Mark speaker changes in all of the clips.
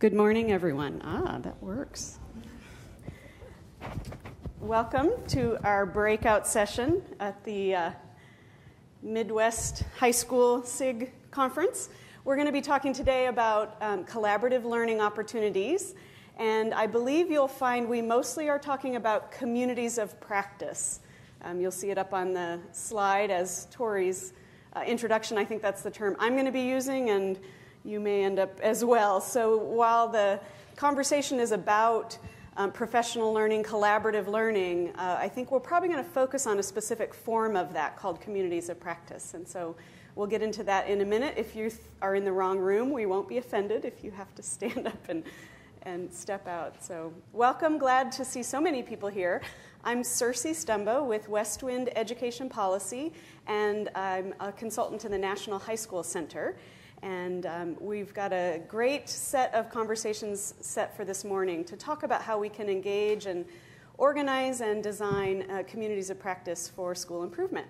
Speaker 1: Good morning, everyone. Ah, that works. Welcome to our breakout session at the uh, Midwest High School SIG conference. We're going to be talking today about um, collaborative learning opportunities, and I believe you'll find we mostly are talking about communities of practice. Um, you'll see it up on the slide as Tori's uh, introduction. I think that's the term I'm going to be using, and you may end up as well. So while the conversation is about um, professional learning, collaborative learning, uh, I think we're probably going to focus on a specific form of that called communities of practice. And so we'll get into that in a minute. If you are in the wrong room, we won't be offended if you have to stand up and, and step out. So, welcome. Glad to see so many people here. I'm Circe Stumbo with West Wind Education Policy, and I'm a consultant to the National High School Center. And um, we've got a great set of conversations set for this morning to talk about how we can engage and organize and design uh, communities of practice for school improvement.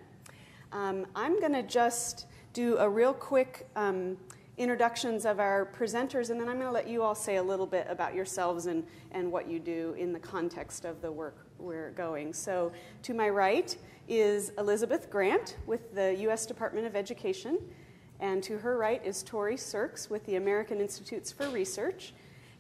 Speaker 1: Um, I'm going to just do a real quick um, introductions of our presenters, and then I'm going to let you all say a little bit about yourselves and, and what you do in the context of the work we're going. So, to my right is Elizabeth Grant with the U.S. Department of Education. And to her right is Tori Cirks with the American Institutes for Research.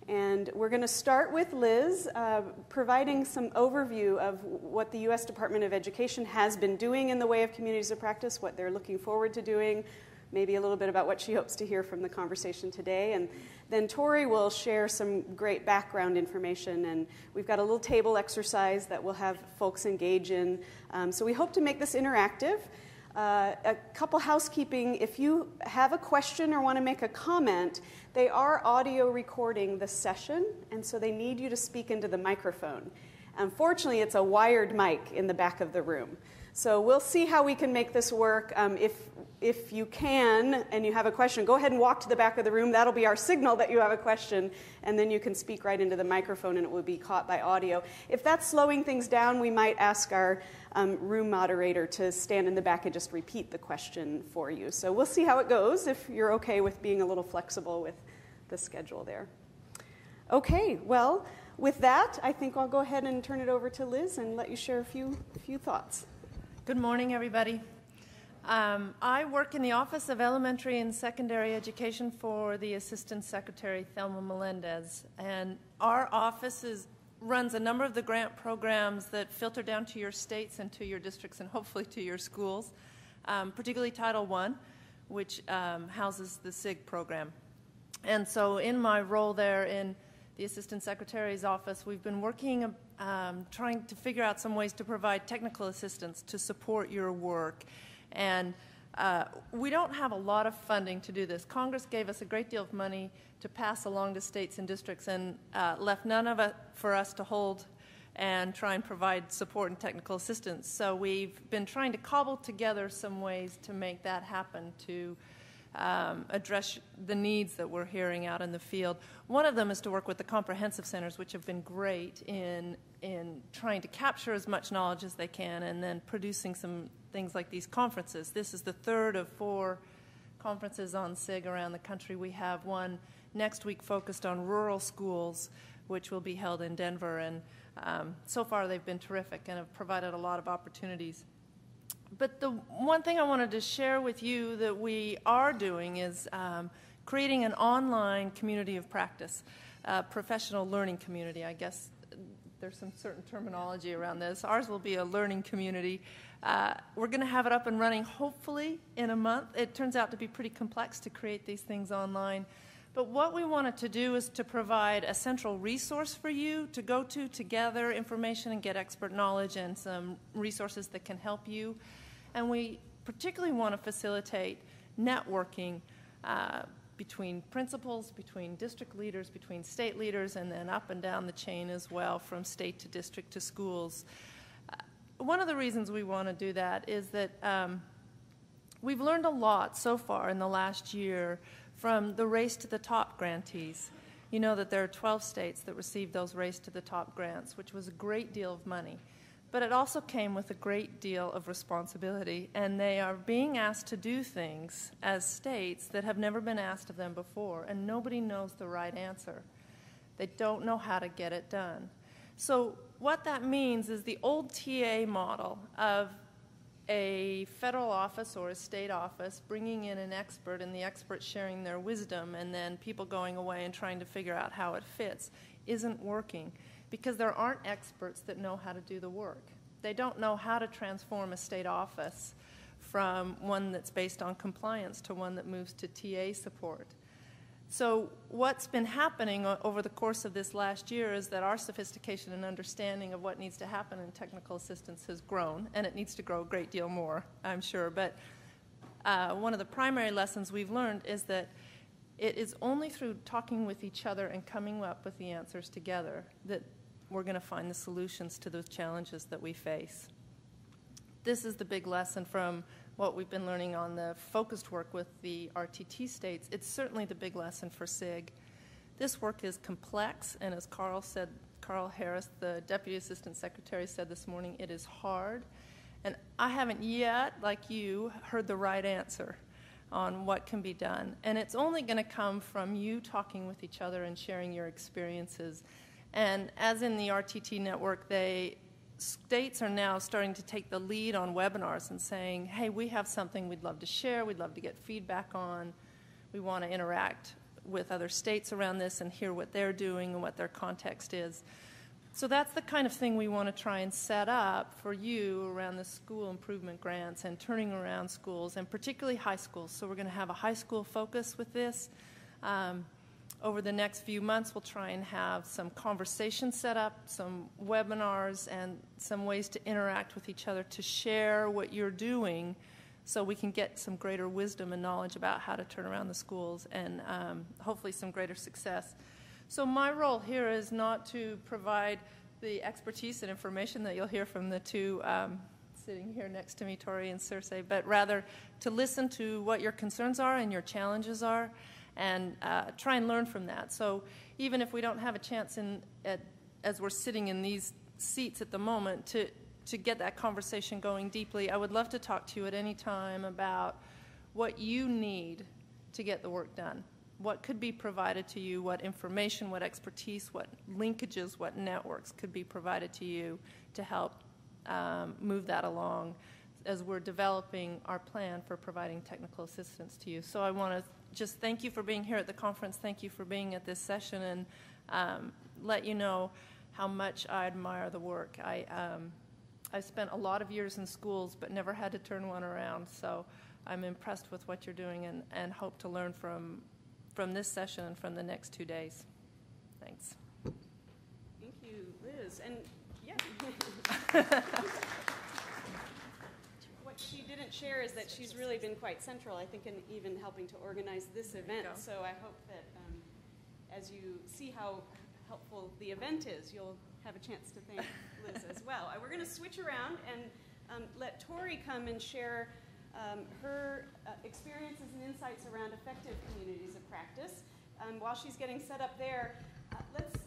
Speaker 1: And we're going to start with Liz, uh, providing some overview of what the U.S. Department of Education has been doing in the way of communities of practice, what they're looking forward to doing, maybe a little bit about what she hopes to hear from the conversation today. And then Tori will share some great background information. And we've got a little table exercise that we'll have folks engage in. Um, so we hope to make this interactive. Uh, a couple housekeeping if you have a question or want to make a comment, they are audio recording the session, and so they need you to speak into the microphone. Unfortunately, it's a wired mic in the back of the room. So we'll see how we can make this work. Um, if, if you can and you have a question, go ahead and walk to the back of the room. That'll be our signal that you have a question, and then you can speak right into the microphone and it will be caught by audio. If that's slowing things down, we might ask our um, room moderator to stand in the back and just repeat the question for you. So we'll see how it goes if you're okay with being a little flexible with the schedule there. Okay, well, with that, I think I'll go ahead and turn it over to Liz and let you share a few, few thoughts.
Speaker 2: Good morning, everybody. Um, I work in the Office of Elementary and Secondary Education for the Assistant Secretary Thelma Melendez, and our office is runs a number of the grant programs that filter down to your states and to your districts and hopefully to your schools, um, particularly Title I, which um, houses the SIG program. And so, in my role there in the Assistant Secretary's office, we've been working um, trying to figure out some ways to provide technical assistance to support your work. And uh, we don't have a lot of funding to do this. Congress gave us a great deal of money to pass along to states and districts and uh, left none of it for us to hold and try and provide support and technical assistance. So we've been trying to cobble together some ways to make that happen to um, address the needs that we're hearing out in the field. One of them is to work with the comprehensive centers, which have been great in in trying to capture as much knowledge as they can and then producing some things like these conferences. This is the third of four conferences on SIG around the country. We have one next week focused on rural schools, which will be held in Denver. And um, so far, they've been terrific and have provided a lot of opportunities. But the one thing I wanted to share with you that we are doing is um, creating an online community of practice, a professional learning community. I guess there's some certain terminology around this. Ours will be a learning community uh, we're going to have it up and running hopefully in a month. It turns out to be pretty complex to create these things online. But what we wanted to do is to provide a central resource for you to go to to gather information and get expert knowledge and some resources that can help you. And we particularly want to facilitate networking uh, between principals, between district leaders, between state leaders, and then up and down the chain as well, from state to district to schools one of the reasons we want to do that is that um, we've learned a lot so far in the last year from the Race to the Top grantees. You know that there are 12 states that received those Race to the Top grants, which was a great deal of money. But it also came with a great deal of responsibility, and they are being asked to do things as states that have never been asked of them before, and nobody knows the right answer. They don't know how to get it done. So, what that means is the old TA model of a federal office or a state office bringing in an expert and the expert sharing their wisdom and then people going away and trying to figure out how it fits isn't working because there aren't experts that know how to do the work. They don't know how to transform a state office from one that's based on compliance to one that moves to TA support. So, what's been happening over the course of this last year is that our sophistication and understanding of what needs to happen in technical assistance has grown, and it needs to grow a great deal more, I'm sure. But uh, one of the primary lessons we've learned is that it is only through talking with each other and coming up with the answers together that we're going to find the solutions to those challenges that we face. This is the big lesson from what we've been learning on the focused work with the RTT states, it's certainly the big lesson for SIG. This work is complex, and as Carl said, Carl Harris, the Deputy Assistant Secretary, said this morning, it is hard. And I haven't yet, like you, heard the right answer on what can be done. And it's only going to come from you talking with each other and sharing your experiences. And as in the RTT network, they states are now starting to take the lead on webinars and saying, hey, we have something we'd love to share, we'd love to get feedback on, we want to interact with other states around this and hear what they're doing and what their context is. So that's the kind of thing we want to try and set up for you around the school improvement grants and turning around schools, and particularly high schools. So we're going to have a high school focus with this. Um, over the next few months, we'll try and have some conversations set up, some webinars, and some ways to interact with each other to share what you're doing so we can get some greater wisdom and knowledge about how to turn around the schools and um, hopefully some greater success. So, my role here is not to provide the expertise and information that you'll hear from the two um, sitting here next to me, Tori and Circe, but rather to listen to what your concerns are and your challenges are and uh, try and learn from that. So even if we don't have a chance in, at, as we're sitting in these seats at the moment to, to get that conversation going deeply, I would love to talk to you at any time about what you need to get the work done. What could be provided to you, what information, what expertise, what linkages, what networks could be provided to you to help um, move that along as we're developing our plan for providing technical assistance to you. So I want to just thank you for being here at the conference. Thank you for being at this session and um, let you know how much I admire the work. I, um, I spent a lot of years in schools but never had to turn one around. So I'm impressed with what you're doing and, and hope to learn from, from this session and from the next two days. Thanks.
Speaker 1: Thank you, Liz. And yeah. share is that she's really been quite central, I think, in even helping to organize this event. So I hope that um, as you see how helpful the event is, you'll have a chance to thank Liz as well. Uh, we're going to switch around and um, let Tori come and share um, her uh, experiences and insights around effective communities of practice. Um, while she's getting set up there, uh, let's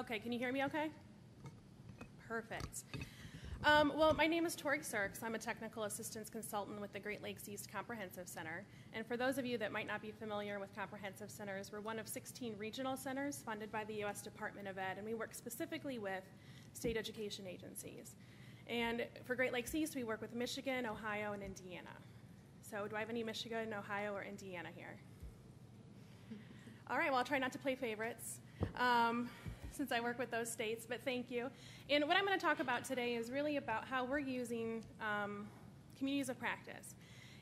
Speaker 3: Okay, can you hear me okay? Perfect. Um, well, my name is Tori Cirks. I'm a technical assistance consultant with the Great Lakes East Comprehensive Center. And for those of you that might not be familiar with comprehensive centers, we're one of 16 regional centers funded by the U.S. Department of Ed, and we work specifically with state education agencies. And for Great Lakes East, we work with Michigan, Ohio, and Indiana. So, do I have any Michigan, Ohio, or Indiana here? All right, well, I'll try not to play favorites. Um, since I work with those states, but thank you. And what I'm going to talk about today is really about how we're using um, communities of practice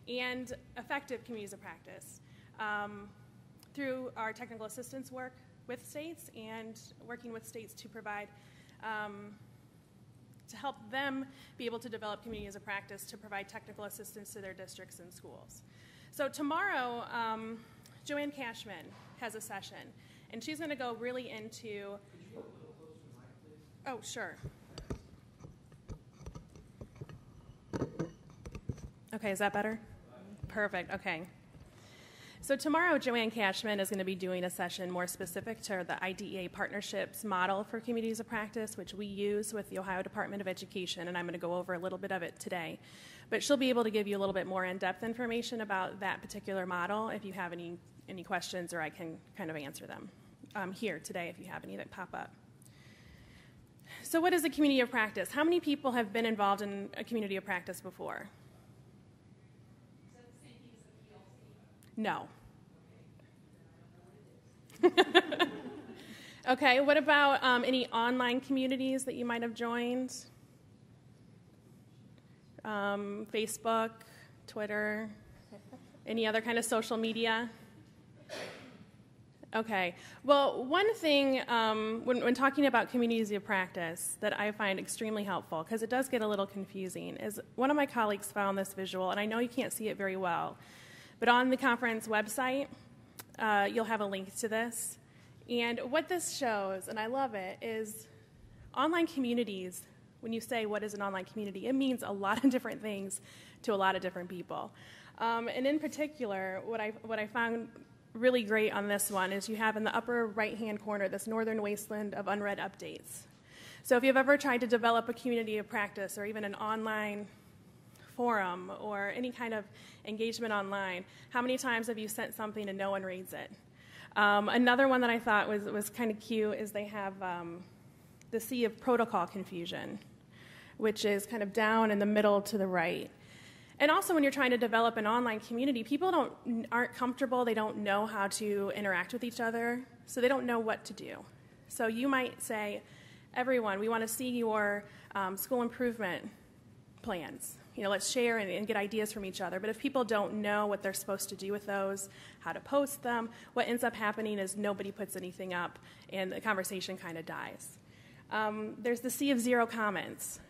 Speaker 3: and effective communities of practice um, through our technical assistance work with states and working with states to provide. Um, to help them be able to develop communities of practice to provide technical assistance to their districts and schools. So, tomorrow, um, Joanne Cashman has a session, and she's going to go really into Oh, sure. Okay, is that better? Perfect, okay. So tomorrow, Joanne Cashman is going to be doing a session more specific to the IDEA partnerships model for communities of practice, which we use with the Ohio Department of Education, and I'm going to go over a little bit of it today. But she'll be able to give you a little bit more in-depth information about that particular model if you have any, any questions, or I can kind of answer them um, here today if you have any that pop up. So what is a community of practice? How many people have been involved in a community of practice before? No. okay, what about um, any online communities that you might have joined? Um, Facebook, Twitter, any other kind of social media? Okay. Well, one thing um, when, when, talking about communities of practice that I find extremely helpful, because it does get a little confusing, is one of my colleagues found this visual, and I know you can't see it very well, but on the conference website, uh, you'll have a link to this. And what this shows, and I love it, is online communities. When you say what is an online community, it means a lot of different things to a lot of different people. Um, and in particular, what I, what I found really great on this one is you have in the upper right hand corner this northern wasteland of unread updates. So if you've ever tried to develop a community of practice or even an online forum or any kind of engagement online, how many times have you sent something and no one reads it? Um, another one that I thought was, was kind of cute is they have um, the Sea of Protocol Confusion, which is kind of down in the middle to the right. And also, when you're trying to develop an online community, people don't aren't comfortable. They don't know how to interact with each other, so they don't know what to do. So you might say, "Everyone, we want to see your um, school improvement plans. You know, let's share and, and get ideas from each other." But if people don't know what they're supposed to do with those, how to post them, what ends up happening is nobody puts anything up, and the conversation kind of dies. Um, there's the sea of zero comments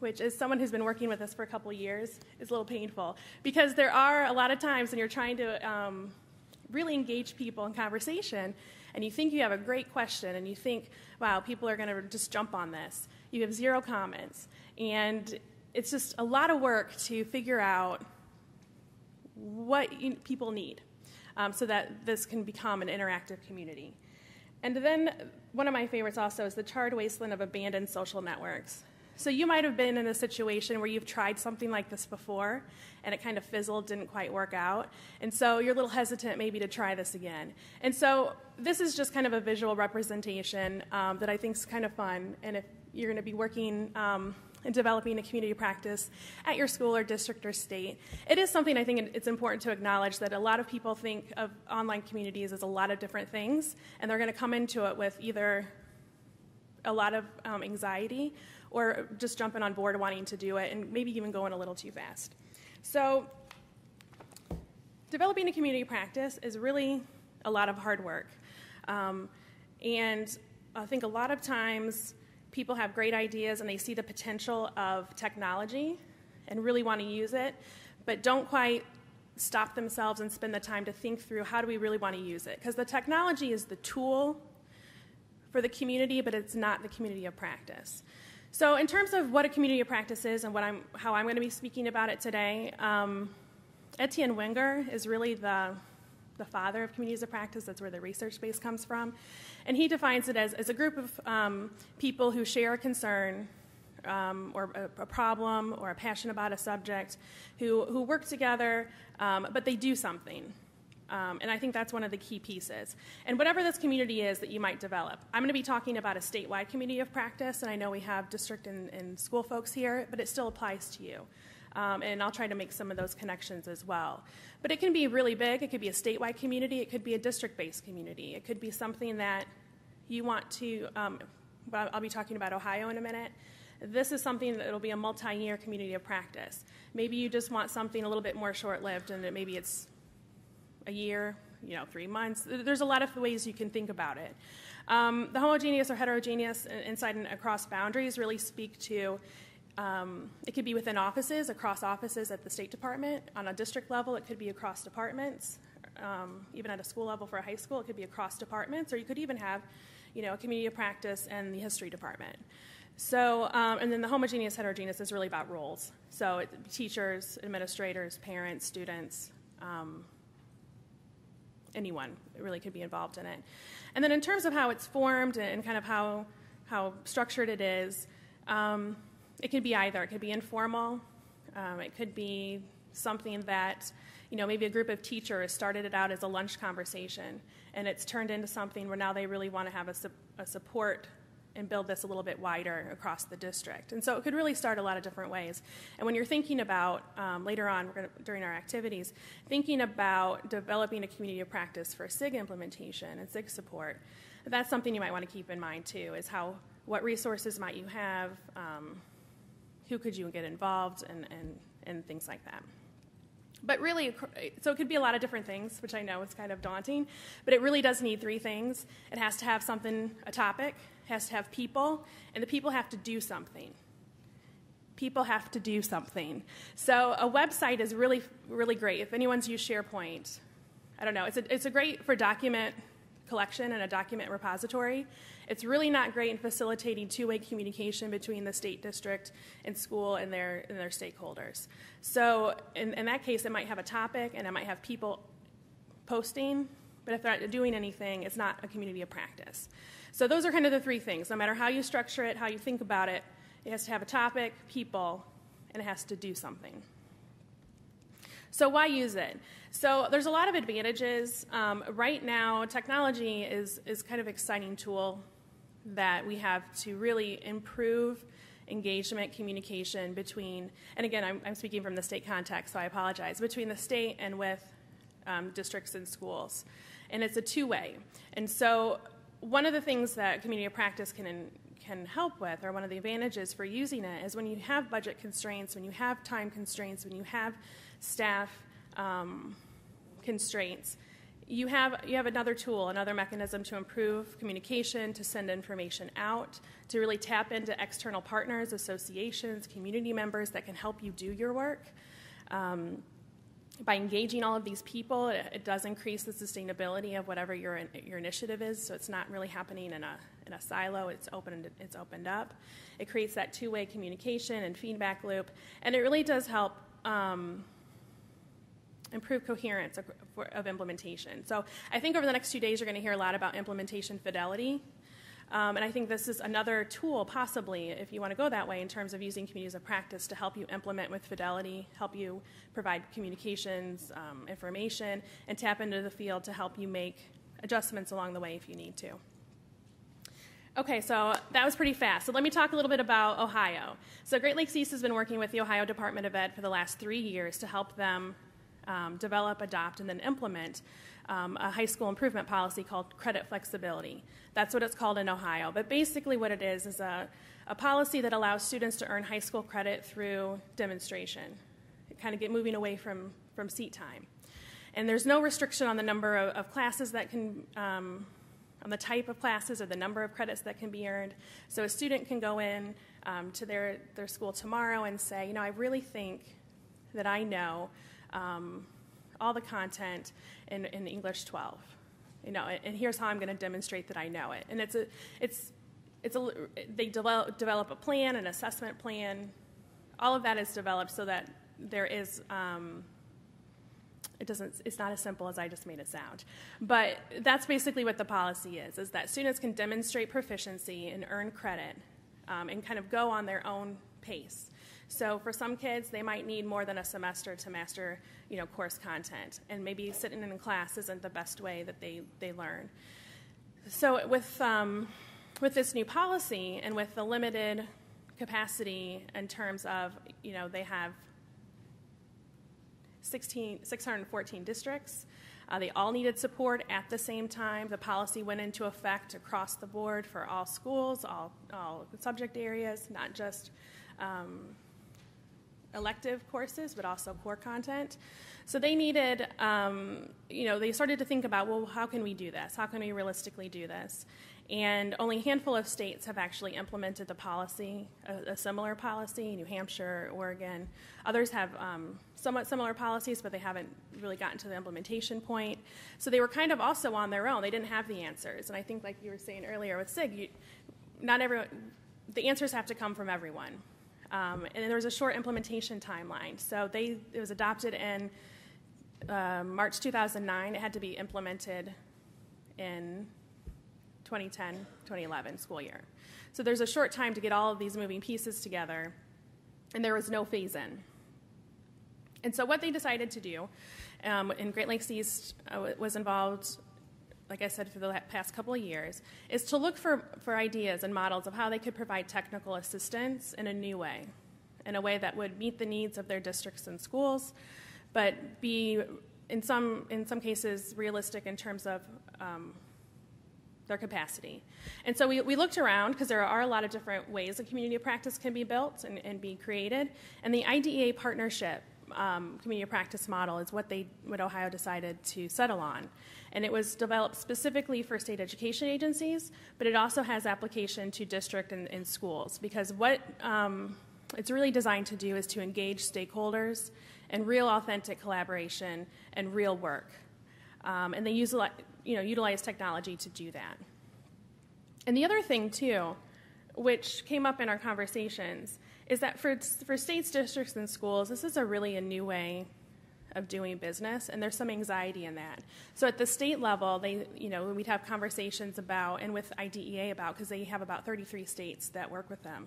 Speaker 3: which as someone who's been working with us for a couple years is a little painful. Because there are a lot of times when you're trying to um, really engage people in conversation and you think you have a great question and you think wow people are going to just jump on this. You have zero comments. And it's just a lot of work to figure out what people need um, so that this can become an interactive community. And then one of my favorites also is the charred wasteland of abandoned social networks so you might have been in a situation where you've tried something like this before and it kind of fizzled, didn't quite work out. And so you're a little hesitant maybe to try this again. And so this is just kind of a visual representation um, that I think is kind of fun. And if you're going to be working um, and developing a community practice at your school or district or state. It is something I think it's important to acknowledge that a lot of people think of online communities as a lot of different things, and they're going to come into it with either a lot of um, anxiety or just jumping on board wanting to do it and maybe even going a little too fast. So, developing a community practice is really a lot of hard work. Um, and I think a lot of times people have great ideas and they see the potential of technology and really want to use it, but don't quite stop themselves and spend the time to think through how do we really want to use it. Because the technology is the tool for the community, but it's not the community of practice. So, in terms of what a community of practice is and what I'm, how I'm going to be speaking about it today, um, Etienne Wenger is really the, the father of communities of practice. That's where the research base comes from. And he defines it as, as a group of um, people who share a concern um, or a, a, problem or a passion about a subject who, who work together, um, but they do something. Um, and I think that's one of the key pieces. And whatever this community is that you might develop, I'm going to be talking about a statewide community of practice, and I know we have district and, and school folks here, but it still applies to you. Um, and I'll try to make some of those connections as well. But it can be really big. It could be a statewide community. It could be a district-based community. It could be something that you want to. Um, I'll be talking about Ohio in a minute. This is something that will be a multi-year community of practice. Maybe you just want something a little bit more short-lived, and maybe it's a year, you know, three months. There's a lot of ways you can think about it. Um, the homogeneous or heterogeneous inside and across boundaries really speak to um, it could be within offices, across offices at the State Department. On a district level, it could be across departments. Um, even at a school level for a high school, it could be across departments, or you could even have, you know, a community of practice and the history department. So, um, and then the homogeneous heterogeneous is really about roles. So, it, teachers, administrators, parents, students, um, anyone really could be involved in it. And then in terms of how it's formed and kind of how, how structured it is, um, it could be either. It could be informal. Um, it could be something that, you know, maybe a group of teachers started it out as a lunch conversation, and it's turned into something where now they really want to have a, su- a support and build this a little bit wider across the district. And so it could really start a lot of different ways. And when you're thinking about, um, later on gonna, during our activities, thinking about developing a community of practice for SIG implementation and SIG support, that's something you might want to keep in mind too, is how, what resources might you have, um, who could you get involved, and, and, and things like that. But really, so it could be a lot of different things, which I know is kind of daunting, but it really does need three things. It has to have something, a topic, has to have people, and the people have to do something. People have to do something. So a website is really, really great. If anyone's used SharePoint, I don't know, it's a, it's a great for document collection and a document repository. It's really not great in facilitating two-way communication between the state district and school and their, and their stakeholders. So in, in that case, it might have a topic and it might have people posting, but if they're not doing anything, it's not a community of practice. So those are kind of the three things. No matter how you structure it, how you think about it, it has to have a topic, people, and it has to do something. So why use it? So there's a lot of advantages. Um, right now, technology is is kind of an exciting tool that we have to really improve engagement, communication between, and again, I'm, I'm speaking from the state context, so I apologize, between the state and with um, districts and schools. And it's a two way. And so, one of the things that community of practice can, can help with, or one of the advantages for using it, is when you have budget constraints, when you have time constraints, when you have staff um, constraints, you have, you have another tool, another mechanism to improve communication, to send information out, to really tap into external partners, associations, community members that can help you do your work. Um, by engaging all of these people, it, it, does increase the sustainability of whatever your, your initiative is. So it's not really happening in a, in a silo, it's opened, it's opened up. It creates that two way communication and feedback loop, and it really does help. Um, improve coherence of, of, implementation. So I think over the next two days, you're going to hear a lot about implementation fidelity. Um, and I think this is another tool, possibly, if you want to go that way, in terms of using communities of practice to help you implement with fidelity, help you provide communications, um, information, and tap into the field to help you make adjustments along the way if you need to. Okay, so that was pretty fast. So let me talk a little bit about Ohio. So Great Lakes East has been working with the Ohio Department of Ed for the last three years to help them um, develop, adopt, and then implement um, a high school improvement policy called credit flexibility. That's what it's called in Ohio. But basically, what it is is a, a policy that allows students to earn high school credit through demonstration, kind of get moving away from, from seat time. And there's no restriction on the number of, of classes that can, um, on the type of classes or the number of credits that can be earned. So a student can go in um, to their, their school tomorrow and say, you know, I really think that I know um, all the content in, in English 12. You know, and here's how I'm going to demonstrate that I know it. And it's a, it's, it's a, they develop, develop a plan, an assessment plan. All of that is developed so that there is, um, it doesn't, it's not as simple as I just made it sound. But that's basically what the policy is, is that students can demonstrate proficiency and earn credit um, and kind of go on their own pace. So for some kids, they might need more than a semester to master, you know, course content, and maybe sitting in class isn't the best way that they, they learn. So with um, with this new policy and with the limited capacity in terms of, you know, they have 16, 614 districts. Uh, they all needed support at the same time. The policy went into effect across the board for all schools, all, all subject areas, not just um, elective courses, but also core content. So they needed, um, you know, they started to think about, well, how can we do this? How can we realistically do this? And only a handful of states have actually implemented the policy, a, a similar policy, New Hampshire, Oregon. Others have um, somewhat similar policies, but they haven't really gotten to the implementation point. So they were kind of also on their own. They didn't have the answers. And I think, like you were saying earlier with SIG, you, not everyone, the answers have to come from everyone. Um, and there was a short implementation timeline. So they, it was adopted in uh, March 2009. It had to be implemented in 2010 2011 school year. So there's a short time to get all of these moving pieces together, and there was no phase in. And so, what they decided to do, um, and Great Lakes East uh, was involved, like I said, for the past couple of years, is to look for, for ideas and models of how they could provide technical assistance in a new way, in a way that would meet the needs of their districts and schools, but be, in some, in some cases, realistic in terms of um, their capacity. And so we, we looked around because there are a lot of different ways a community of practice can be built and, and be created. And the IDEA partnership um, community of practice model is what they what Ohio decided to settle on. And it was developed specifically for state education agencies, but it also has application to district and, and schools because what um, it's really designed to do is to engage stakeholders and real authentic collaboration and real work. Um, and they use a lot, you know, utilize technology to do that. And the other thing, too, which came up in our conversations, is that for, for states, districts, and schools, this is a really a new way of doing business, and there's some anxiety in that. So at the state level, they, you know, we'd have conversations about, and with IDEA about, because they have about 33 states that work with them.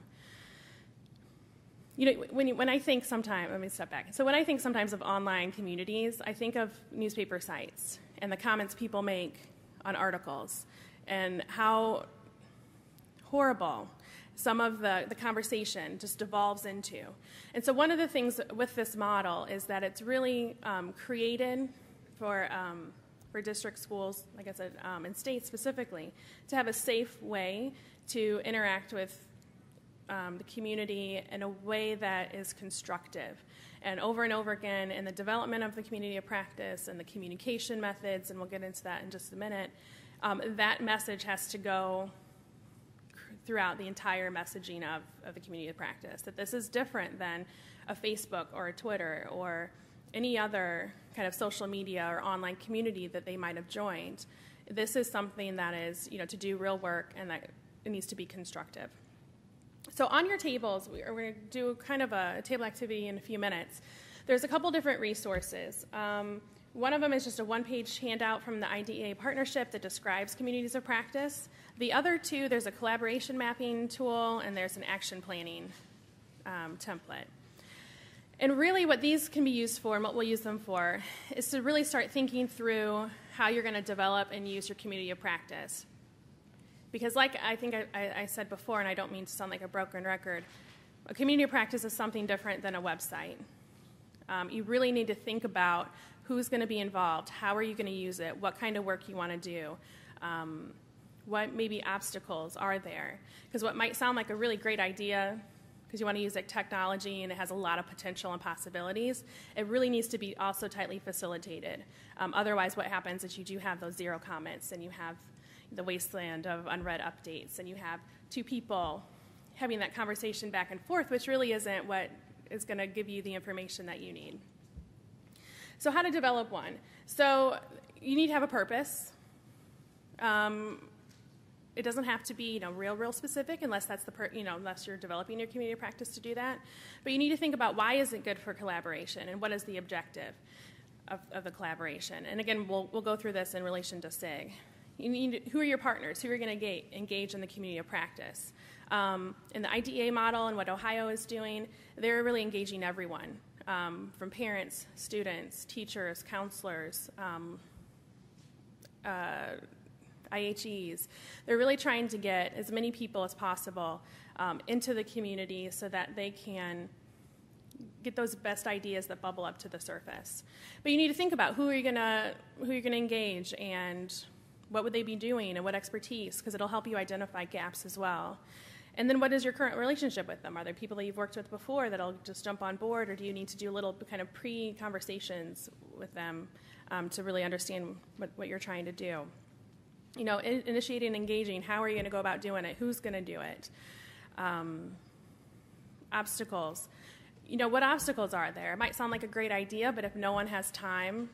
Speaker 3: You know, when, when I think sometimes, let me step back. So when I think sometimes of online communities, I think of newspaper sites and the comments people make on articles and how horrible some of the, the conversation just devolves into. And so, one of the things with this model is that it's really um, created for, um, for district schools, like I said, um, and states specifically, to have a safe way to interact with um, the community in a way that is constructive. And over and over again, in the development of the community of practice and the communication methods, and we'll get into that in just a minute, um, that message has to go throughout the entire messaging of, of the community of practice. That this is different than a Facebook or a Twitter or any other kind of social media or online community that they might have joined. This is something that is, you know, to do real work and that it needs to be constructive. So on your tables, we're going to do kind of a table activity in a few minutes. There's a couple different resources. Um, one of them is just a one page handout from the IDEA partnership that describes communities of practice. The other two, there's a collaboration mapping tool and there's an action planning um, template. And really, what these can be used for and what we'll use them for is to really start thinking through how you're going to develop and use your community of practice. Because, like I think I, I said before, and I don't mean to sound like a broken record, a community of practice is something different than a website. Um, you really need to think about who's going to be involved, how are you going to use it, what kind of work you want to do, um, what maybe obstacles are there. Because what might sound like a really great idea, because you want to use like technology and it has a lot of potential and possibilities, it really needs to be also tightly facilitated. Um, otherwise, what happens is you do have those zero comments and you have the wasteland of unread updates and you have two people having that conversation back and forth, which really isn't what is going to give you the information that you need. So, how to develop one? So, you need to have a purpose. Um, it doesn't have to be you know real real specific unless that's the per, you know unless you're developing your community practice to do that. But you need to think about why is it good for collaboration and what is the objective of, of the collaboration. And again we'll, we'll go through this in relation to sig. You need who are your partners? Who are going to engage in the community of practice? Um, in the idea model and what ohio is doing they're really engaging everyone um, from parents, students, teachers, counselors, um, uh, IHEs. They're really trying to get as many people as possible um, into the community so that they can get those best ideas that bubble up to the surface. But you need to think about who are you gonna who you're gonna engage and what would they be doing and what expertise because it'll help you identify gaps as well. And then what is your current relationship with them? Are there people that you've worked with before that'll just jump on board, or do you need to do little kind of pre conversations with them um, to really understand what, what you're trying to do? You know, in, initiating and engaging, how are you going to go about doing it? Who's going to do it? Um, obstacles. You know, what obstacles are there? It might sound like a great idea, but if no one has time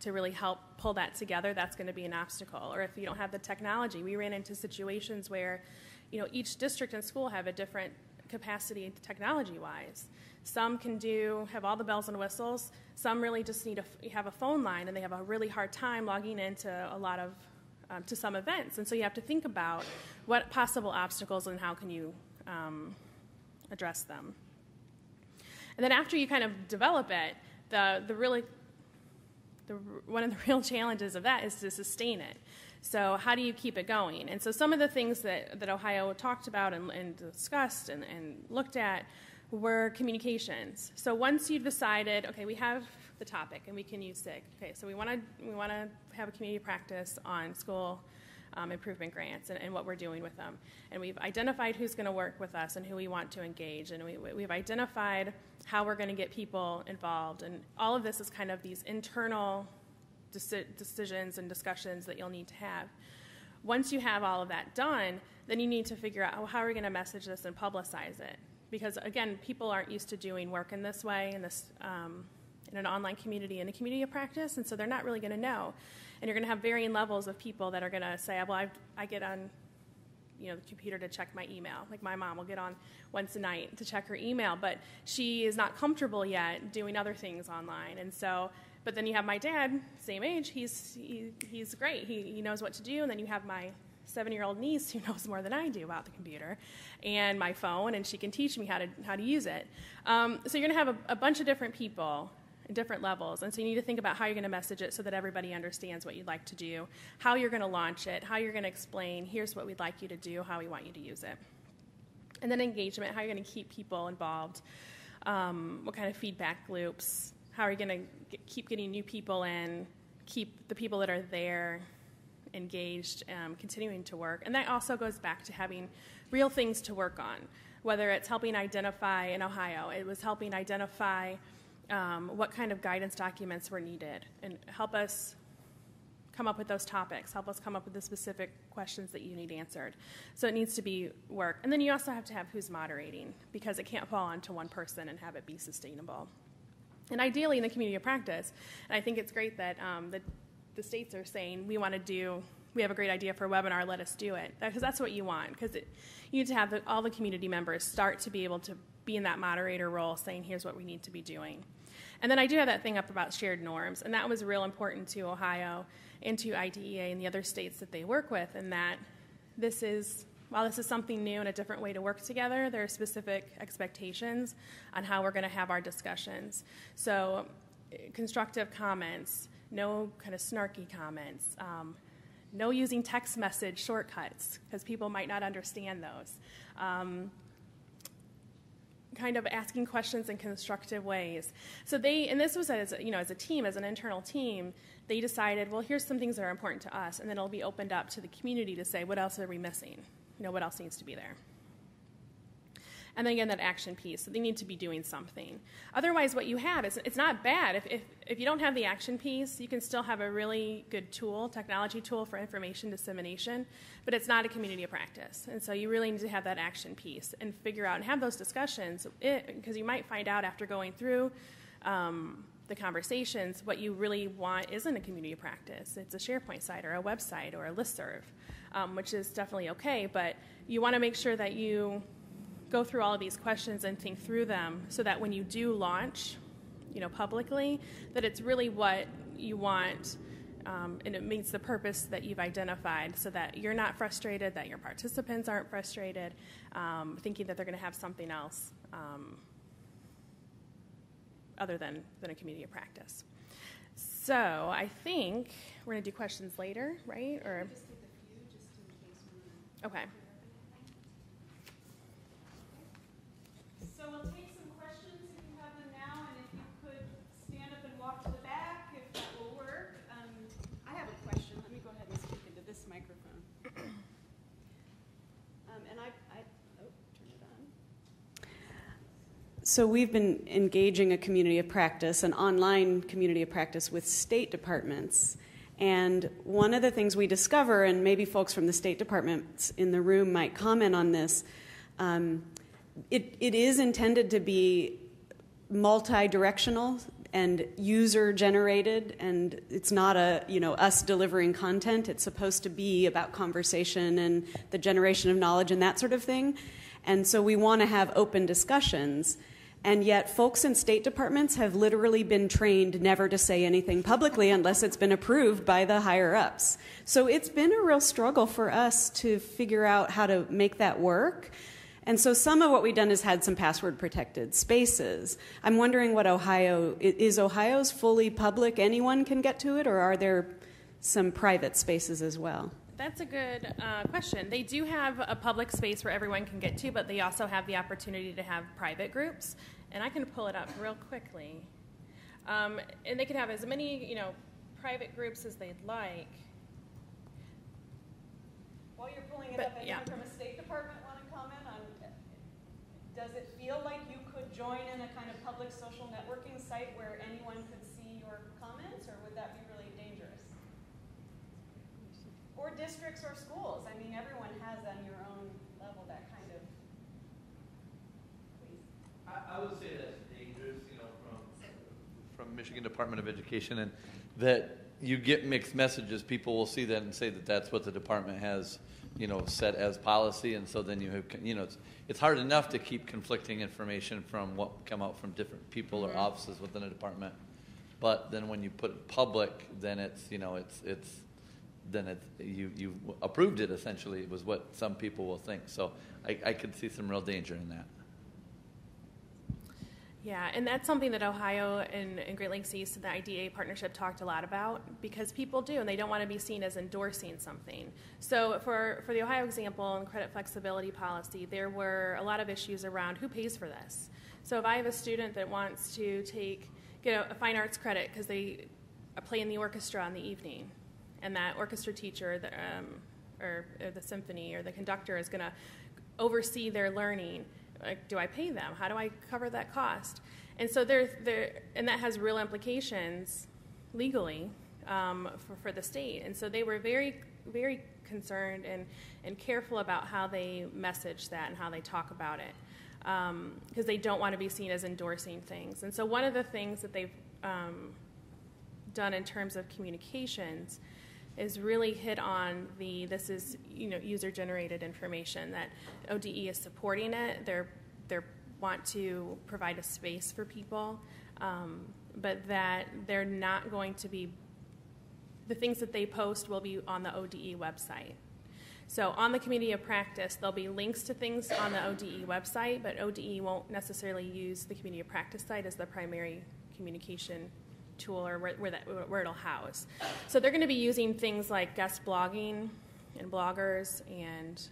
Speaker 3: to really help pull that together, that's going to be an obstacle. Or if you don't have the technology, we ran into situations where you know, each district and school have a different capacity technology wise. Some can do have all the bells and whistles. Some really just need to have a phone line, and they have a really hard time logging into a lot of um, to some events. And so you have to think about what possible obstacles and how can you um, address them. And then after you kind of develop it, the the really the, one of the real challenges of that is to sustain it. So how do you keep it going? And so some of the things that, that Ohio talked about and, and discussed and, and looked at were communications. So once you've decided, okay, we have the topic and we can use SIG. Okay, so we want to we want to have a community practice on school um, improvement grants and, and, what we're doing with them. And we've identified who's going to work with us and who we want to engage. And we, we've identified how we're going to get people involved. And all of this is kind of these internal deci- decisions and discussions that you'll need to have. Once you have all of that done, then you need to figure out how are we going to message this and publicize it because again, people aren't used to doing work in this way in this um, in an online community in a community of practice, and so they're not really going to know. And you're going to have varying levels of people that are going to say, "Well, I've, I get on." You know, the computer to check my email. Like my mom will get on once a night to check her email, but she is not comfortable yet doing other things online. And so, but then you have my dad, same age. He's he, he's great. He he knows what to do. And then you have my seven year old niece who knows more than I do about the computer and my phone, and she can teach me how to, how to use it. Um, so you're going to have a, a, bunch of different people different levels, and so you need to think about how you're going to message it so that everybody understands what you'd like to do, how you're going to launch it, how you're going to explain, here's what we'd like you to do, how we want you to use it. And then engagement, how you're going to keep people involved, um, what kind of feedback loops, how are you going to keep getting new people in, keep the people that are there engaged, um, continuing to work. And that also goes back to having real things to work on, whether it's helping identify in Ohio, it was helping identify um, what kind of guidance documents were needed and help us come up with those topics, help us come up with the specific questions that you need answered. So it needs to be work. And then you also have to have who's moderating because it can't fall onto one person and have it be sustainable. And ideally, in the community of practice, and I think it's great that um, the the states are saying we want to do we have a great idea for a webinar let us do it because that's what you want because you need to have the, all the community members start to be able to be in that moderator role saying here's what we need to be doing and then i do have that thing up about shared norms and that was real important to ohio and to idea and the other states that they work with and that this is while this is something new and a different way to work together there are specific expectations on how we're going to have our discussions so constructive comments no kind of snarky comments, um, no using text message shortcuts because people might not understand those. Um, kind of asking questions in constructive ways. So they, and this was as you know, as a team, as an internal team, they decided, well, here's some things that are important to us, and then it'll be opened up to the community to say, what else are we missing? You know, what else needs to be there? And then again that action piece. So they need to be doing something. Otherwise, what you have is it's not bad. If, if, if you don't have the action piece, you can still have a really good tool, technology tool for information dissemination, but it's not a community of practice. And so you really need to have that action piece and figure out and have those discussions because you might find out after going through. Um, the conversations, what you really want isn't a community of practice. It's a SharePoint site or a website or a listserv, um, which is definitely okay, but you want to make sure that you go through all of these questions and think through them so that when you do launch, you know, publicly, that it's really what you want um, and it meets the purpose that you've identified so that you're not frustrated, that your participants aren't frustrated, um, thinking that they're going to have something else um, other than, than a community of practice. So I think we're going to do questions later, right? Or okay.
Speaker 1: So we've been engaging a community of practice, an online community of practice with state departments. And one of the things we discover, and maybe folks from the State Departments in the room might comment on this, um, it, it is intended to be multi directional and user generated and it's not a you know us delivering content it's supposed to be about conversation and the generation of knowledge and that sort of thing And so we want to have open discussions. And yet, folks in state departments have literally been trained never to say anything publicly unless it's been approved by the higher ups. So it's been a real struggle for us to figure out how to make that work. And so some of what we've done is had some password protected spaces. I'm wondering what Ohio is Ohio's fully public, anyone can get to it, or are there some private spaces as well?
Speaker 3: That's a good uh, question. They do have a public space where everyone can get to, but they also have the opportunity to have private groups. And I can pull it up real quickly. Um, and they can have as many, you know, private groups as they'd like.
Speaker 1: While you're pulling it
Speaker 3: But,
Speaker 1: up, anyone
Speaker 3: yeah.
Speaker 1: from a State Department want to comment on, does it feel like you could join in a kind of public social networking site where anyone could see your comments, or would that be really dangerous? Or districts or schools, I mean, everyone has on your own level that kind of, please.
Speaker 4: I, I would say that's dangerous, you know, from, from Michigan Department of Education, and that you get mixed messages. People will see that and say that that's what the department has, you know, set as policy, and so then you have, you know, it's, it's hard enough to keep conflicting information from what come out from different people or mm-hmm. offices within a department. But then when you put it public, then it's, you know, it's, it's, then it, you, you approved it essentially, was what some people will think. So I, I could see some real danger in that.
Speaker 3: Yeah, and that's something that Ohio and, and Great Lakes East and the IDEA partnership talked a lot about because people do, and they don't want to be seen as endorsing something. So, for, for the Ohio example and credit flexibility policy, there were a lot of issues around who pays for this. So, if I have a student that wants to take get a, a fine arts credit because they play in the orchestra in the evening, and that orchestra teacher, um, or, or the symphony or the conductor is going to oversee their learning. Like, do I pay them? How do I cover that cost? And so there, there, and that has real implications legally um, for, for the state. And so they were very, very concerned and, and careful about how they message that and how they talk about it because they don't want to be seen as endorsing things. And so one of the things that they've um, done in terms of communications is really hit on the this is you know user generated information that ODE is supporting it. They're they want to provide a space for people, um, but that they're not going to be the things that they post will be on the ODE website. So on the community of practice, there'll be links to things on the ODE website, but ODE won't necessarily use the community of practice site as the primary communication tool or where, where, that, where it'll house. So they're going to be using things like guest blogging and bloggers and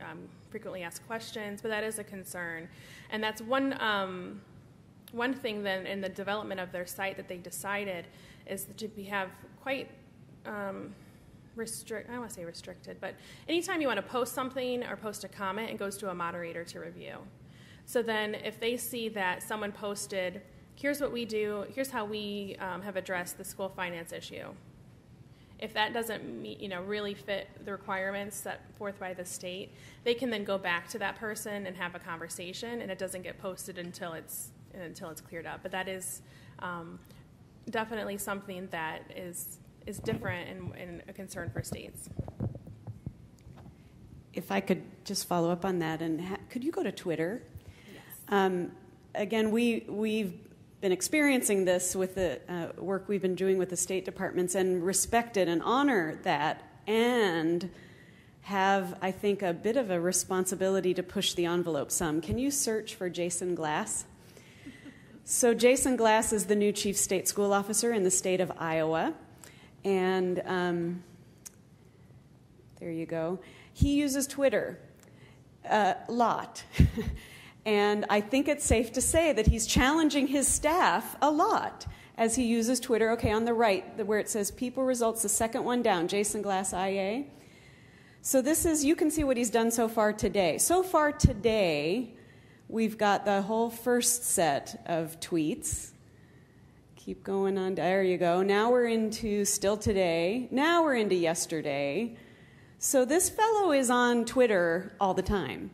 Speaker 3: um, frequently asked questions, but that is a concern. And that's one, um, one thing then in the development of their site that they decided is to be, have quite um, restrict, I don't want to say restricted, but anytime you want to post something or post a comment, it goes to a moderator to review. So then if they see that someone posted, here's what we do, here's how we um, have addressed the school finance issue. If that doesn't meet, you know, really fit the requirements set forth by the state, they can then go back to that person and have a conversation, and it doesn't get posted until it's until it's cleared up. But that is um, definitely something that is is different and, and a concern for states.
Speaker 1: If I could just follow up on that, and ha- could you go to Twitter? Um, again, we we've been experiencing this with the uh, work we've been doing with the state departments, and respect it and honor that, and have I think a bit of a responsibility to push the envelope some. Can you search for Jason Glass? So Jason Glass is the new chief state school officer in the state of Iowa, and um, there you go. He uses Twitter a lot. and I think it's safe to say that he's challenging his staff a lot as he uses Twitter. Okay, on the right, where it says people results, the second one down, Jason Glass IA. So this is, you can see what he's done so far today. So far today, we've got the whole first set of tweets. Keep going on. There you go. Now we're into still today. Now we're into yesterday. So this fellow is on Twitter all the time.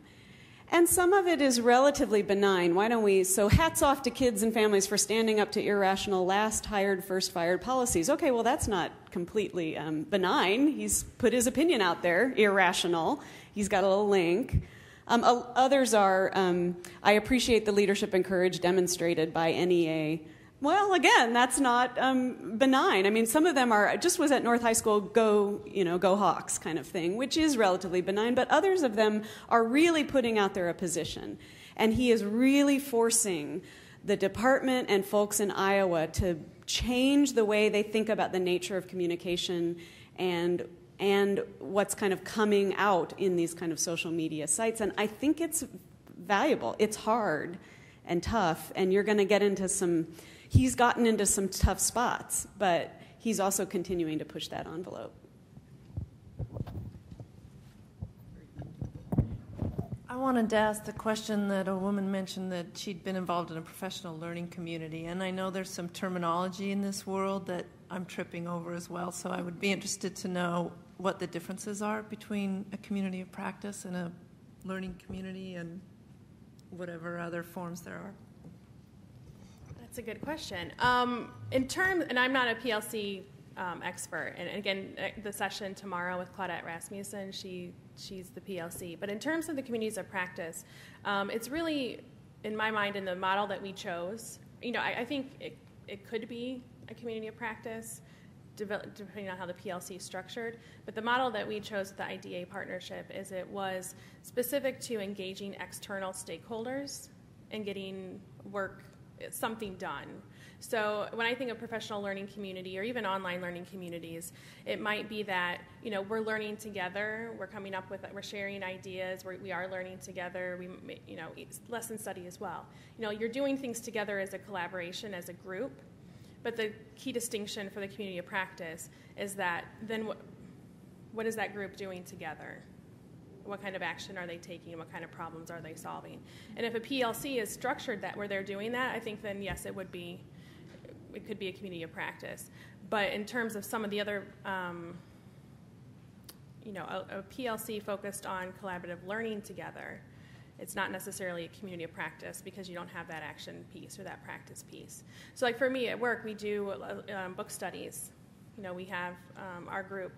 Speaker 1: And some of it is relatively benign. Why don't we? So, hats off to kids and families for standing up to irrational last hired, first fired policies. Okay, well, that's not completely um, benign. He's put his opinion out there, irrational. He's got a little link. Um, others are, um, I appreciate the leadership and courage demonstrated by NEA. Well, again, that's not um, benign. I mean, some of them are just was at North High School, go, you know, go Hawks kind of thing, which is relatively benign, but others of them are really putting out there a position. And he is really forcing the department and folks in Iowa to change the way they think about the nature of communication and and what's kind of coming out in these kind of social media sites. And I think it's valuable. It's hard and tough, and you're going to get into some. He's gotten into some tough spots, but he's also continuing to push that envelope.
Speaker 2: I wanted to ask the question that a woman mentioned that she'd been involved in a professional learning community, and I know there's some terminology in this world that I'm tripping over as well, so I would be interested to know what the differences are between a community of practice and a learning community and whatever other forms there are.
Speaker 3: That's a good question. Um, in terms, and I'm not a PLC um, expert. And again, uh, the session tomorrow with Claudette Rasmussen, she she's the PLC. But in terms of the communities of practice, um, it's really, in my mind, in the model that we chose. You know, I, I think it, it could be a community of practice, depending on how the PLC is structured. But the model that we chose with the IDEA partnership is it was specific to engaging external stakeholders and getting work something done so when I think of professional learning community or even online learning communities, it might be that you know we're learning together, we're coming up with, we're sharing ideas, we're, we are learning together. We you know lesson study as well. You know you're doing things together as a collaboration as a group. But the key distinction for the community of practice is that then what, what is that group doing together? What kind of action are they taking? What kind of problems are they solving? And if a PLC is structured that where they're doing that, I think then yes, it would be it could be a community of practice. But in terms of some of the other, um, you know, a, a, PLC focused on collaborative learning together, it's not necessarily a community of practice because you don't have that action piece or that practice piece. So, like for me at work, we do uh, um, book studies. You know, we have um, our group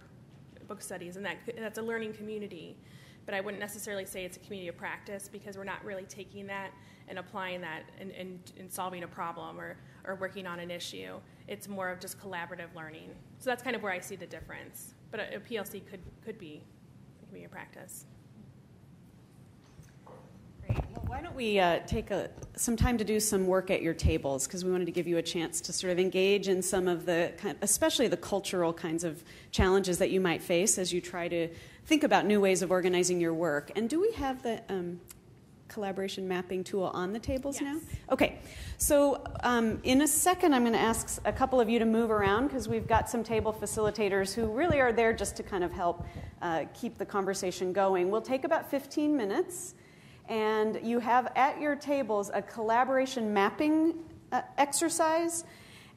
Speaker 3: book studies, and that that's a learning community. But I wouldn't necessarily say it's a community of practice because we're not really taking that and applying that and, and, and solving a problem or, or working on an issue. It's more of just collaborative learning. So that's kind of where I see the difference. But a, a PLC could, could be a community practice.
Speaker 1: Great. Well, why don't we uh, take a, some time to do some work at your tables because we wanted to give you a chance to sort of engage in some of the, especially the cultural kinds of challenges that you might face as you try to think about new ways of organizing your work. And do we have the um, collaboration mapping tool on the tables
Speaker 3: yes.
Speaker 1: now? Okay, so um, in a second, I'm going to ask a couple of you to move around because we've got some table facilitators who really are there just to kind of help uh, keep the conversation going. We'll take about 15 minutes, and you have at your tables a collaboration mapping uh, exercise.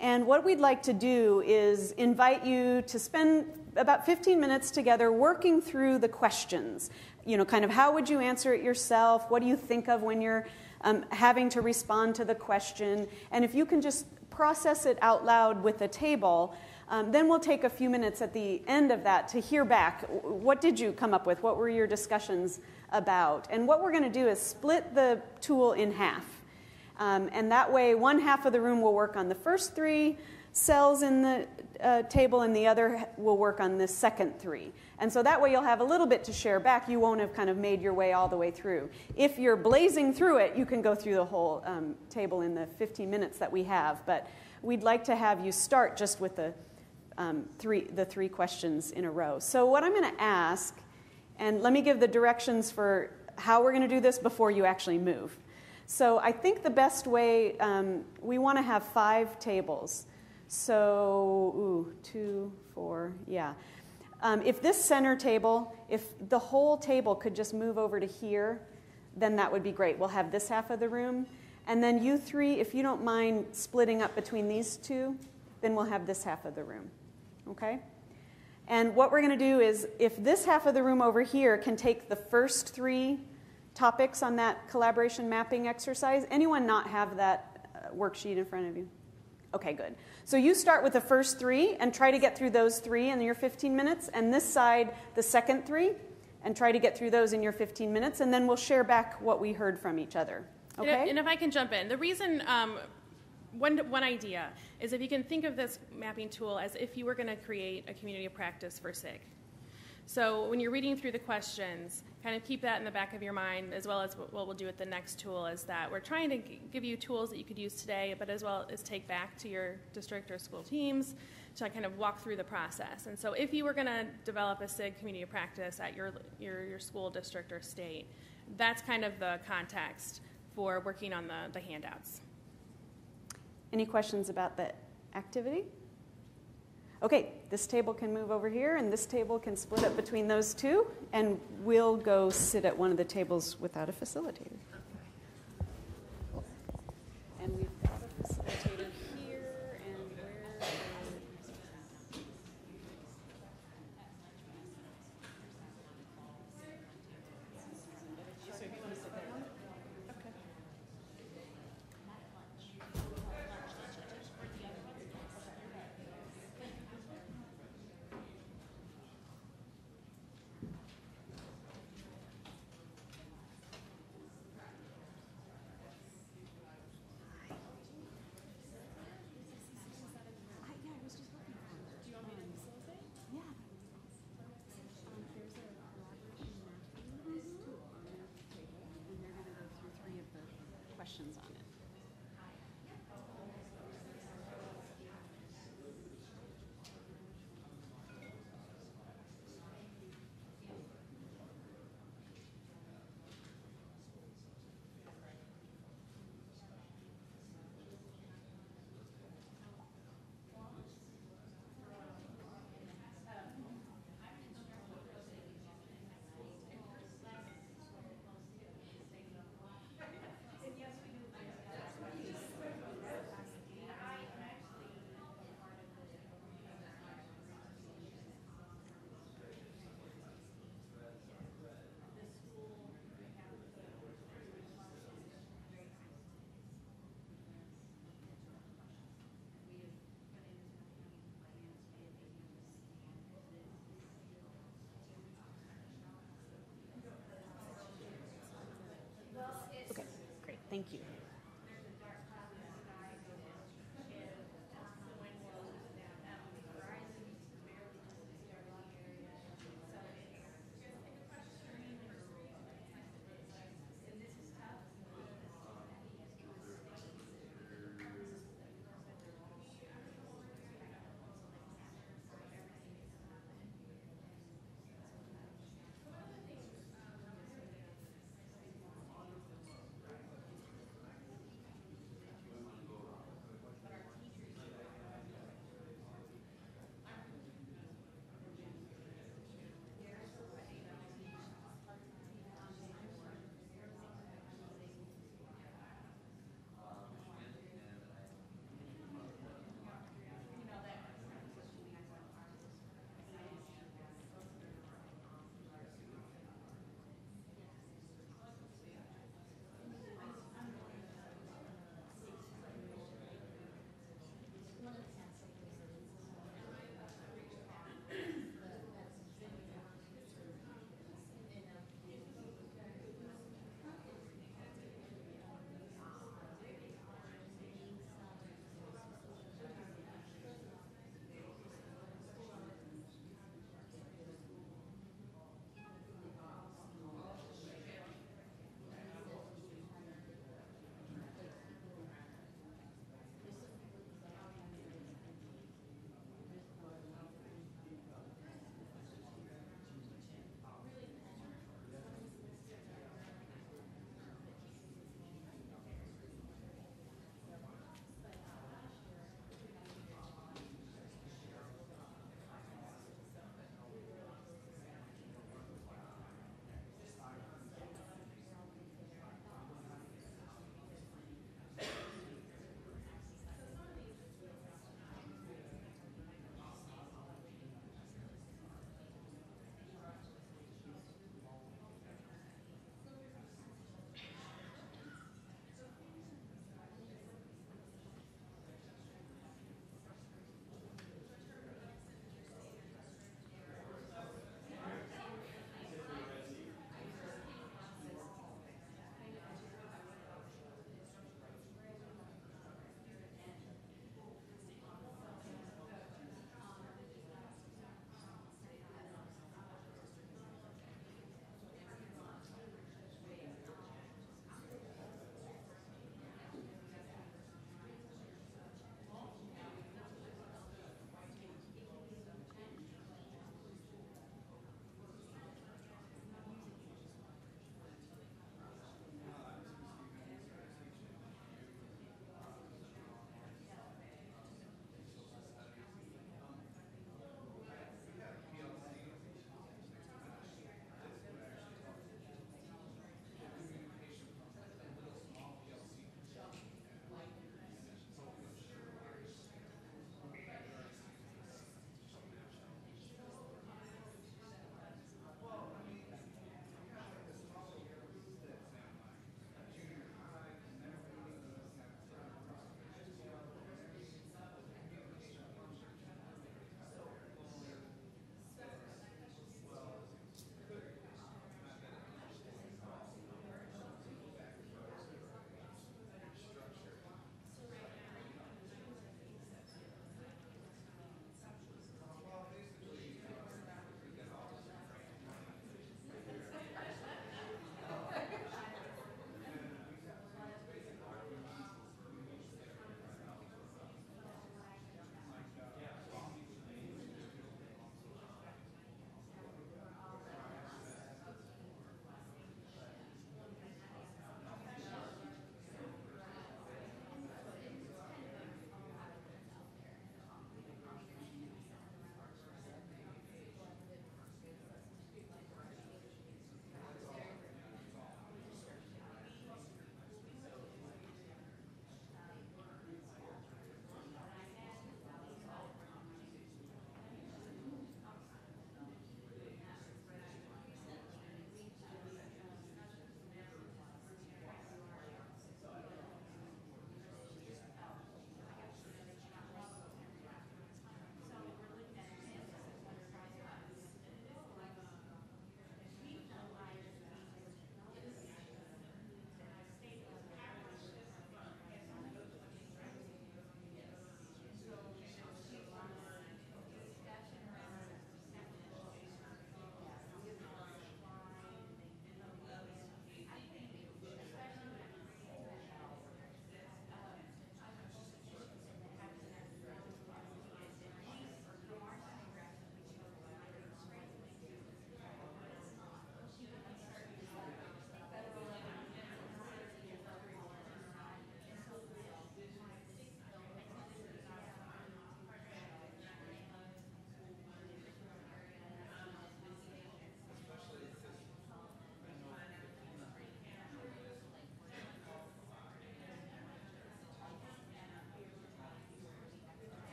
Speaker 1: And what we'd like to do is invite you to spend about 15 minutes together working through the questions you know, kind of how would you answer it yourself? What do you think of when you're um, having to respond to the question? And if you can just process it out loud with the table, um, then we'll take a few minutes at the end of that to hear back. What did you come up with? What were your discussions about? And what we're going to do is split the tool in half. Um, and that way, one half of the room will work on the first three cells in the uh, table, and the other will work on the second three. And so that way you'll have a little bit to share back. You won't have kind of made your way all the way through. If you're blazing through it, you can go through the whole um, table in the 15 minutes that we have. But we'd like to have you start just with the, um, three, the three questions in a row. So, what I'm going to ask, and let me give the directions for how we're going to do this before you actually move. So, I think the best way, um, we want to have five tables. So, ooh, two, four, yeah. Um, if this center table, if the whole table could just move over to here, then that would be great. We'll have this half of the room. And then you three, if you don't mind splitting up between these two, then we'll have this half of the room. Okay? And what we're going to do is if this half of the room over here can take the first three topics on that collaboration mapping exercise, anyone not have that uh, worksheet in front of you? Okay, good. So you start with the first three and try to get through those three in your 15 minutes, and this side, the second three, and try to get through those in your 15 minutes, and then we'll share back what we heard from each other.
Speaker 3: And if-
Speaker 1: Okay?
Speaker 3: And if I can jump in, the reason, um, one, one idea is if you can think of this mapping tool as if you were going to create a community of practice for SIG. So when you're reading through the questions, kind of keep that in the back of your mind, as well as what we'll do with the next tool is that we're trying to give you tools that you could use today, but as well as take back to your district or school teams to kind of walk through the process. And so if you were going to develop a SIG community of practice at your, your, your school district or state, that's kind of the context for working on the, the handouts.
Speaker 1: Any questions about the activity? Okay, this table can move over here, and this table can split up between those two, and we'll go sit at one of the tables without a facilitator.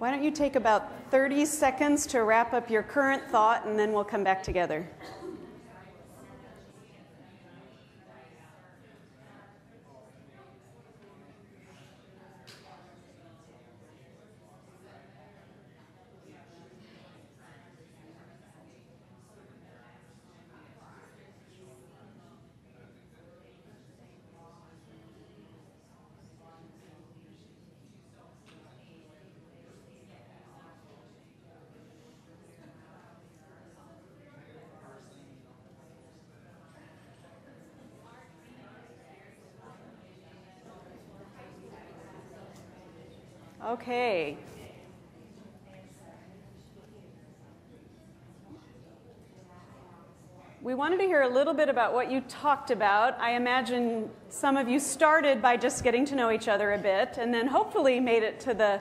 Speaker 1: Why don't you take about 30 seconds to wrap up your current thought and then we'll come back together. Okay. We wanted to hear a little bit about what you talked about. I imagine some of you started by just getting to know each other a bit and then hopefully made it to the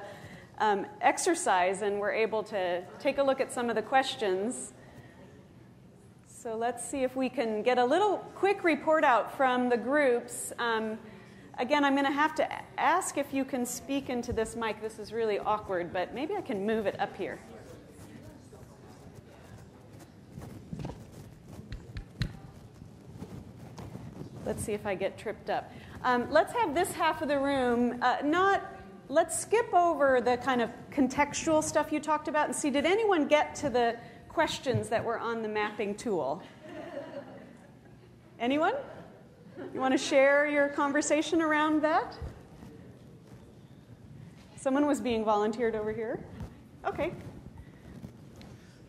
Speaker 1: um, exercise and were able to take a look at some of the questions. So let's see if we can get a little quick report out from the groups. Um, Again, I'm going to have to ask if you can speak into this mic. This is really awkward, but maybe I can move it up here. Let's see if I get tripped up. Um, let's have this half of the room uh, not. Let's skip over the kind of contextual stuff you talked about and see did anyone get to the questions that were on the mapping tool? Anyone? You want to share your conversation around that? Someone was being volunteered over here. Okay.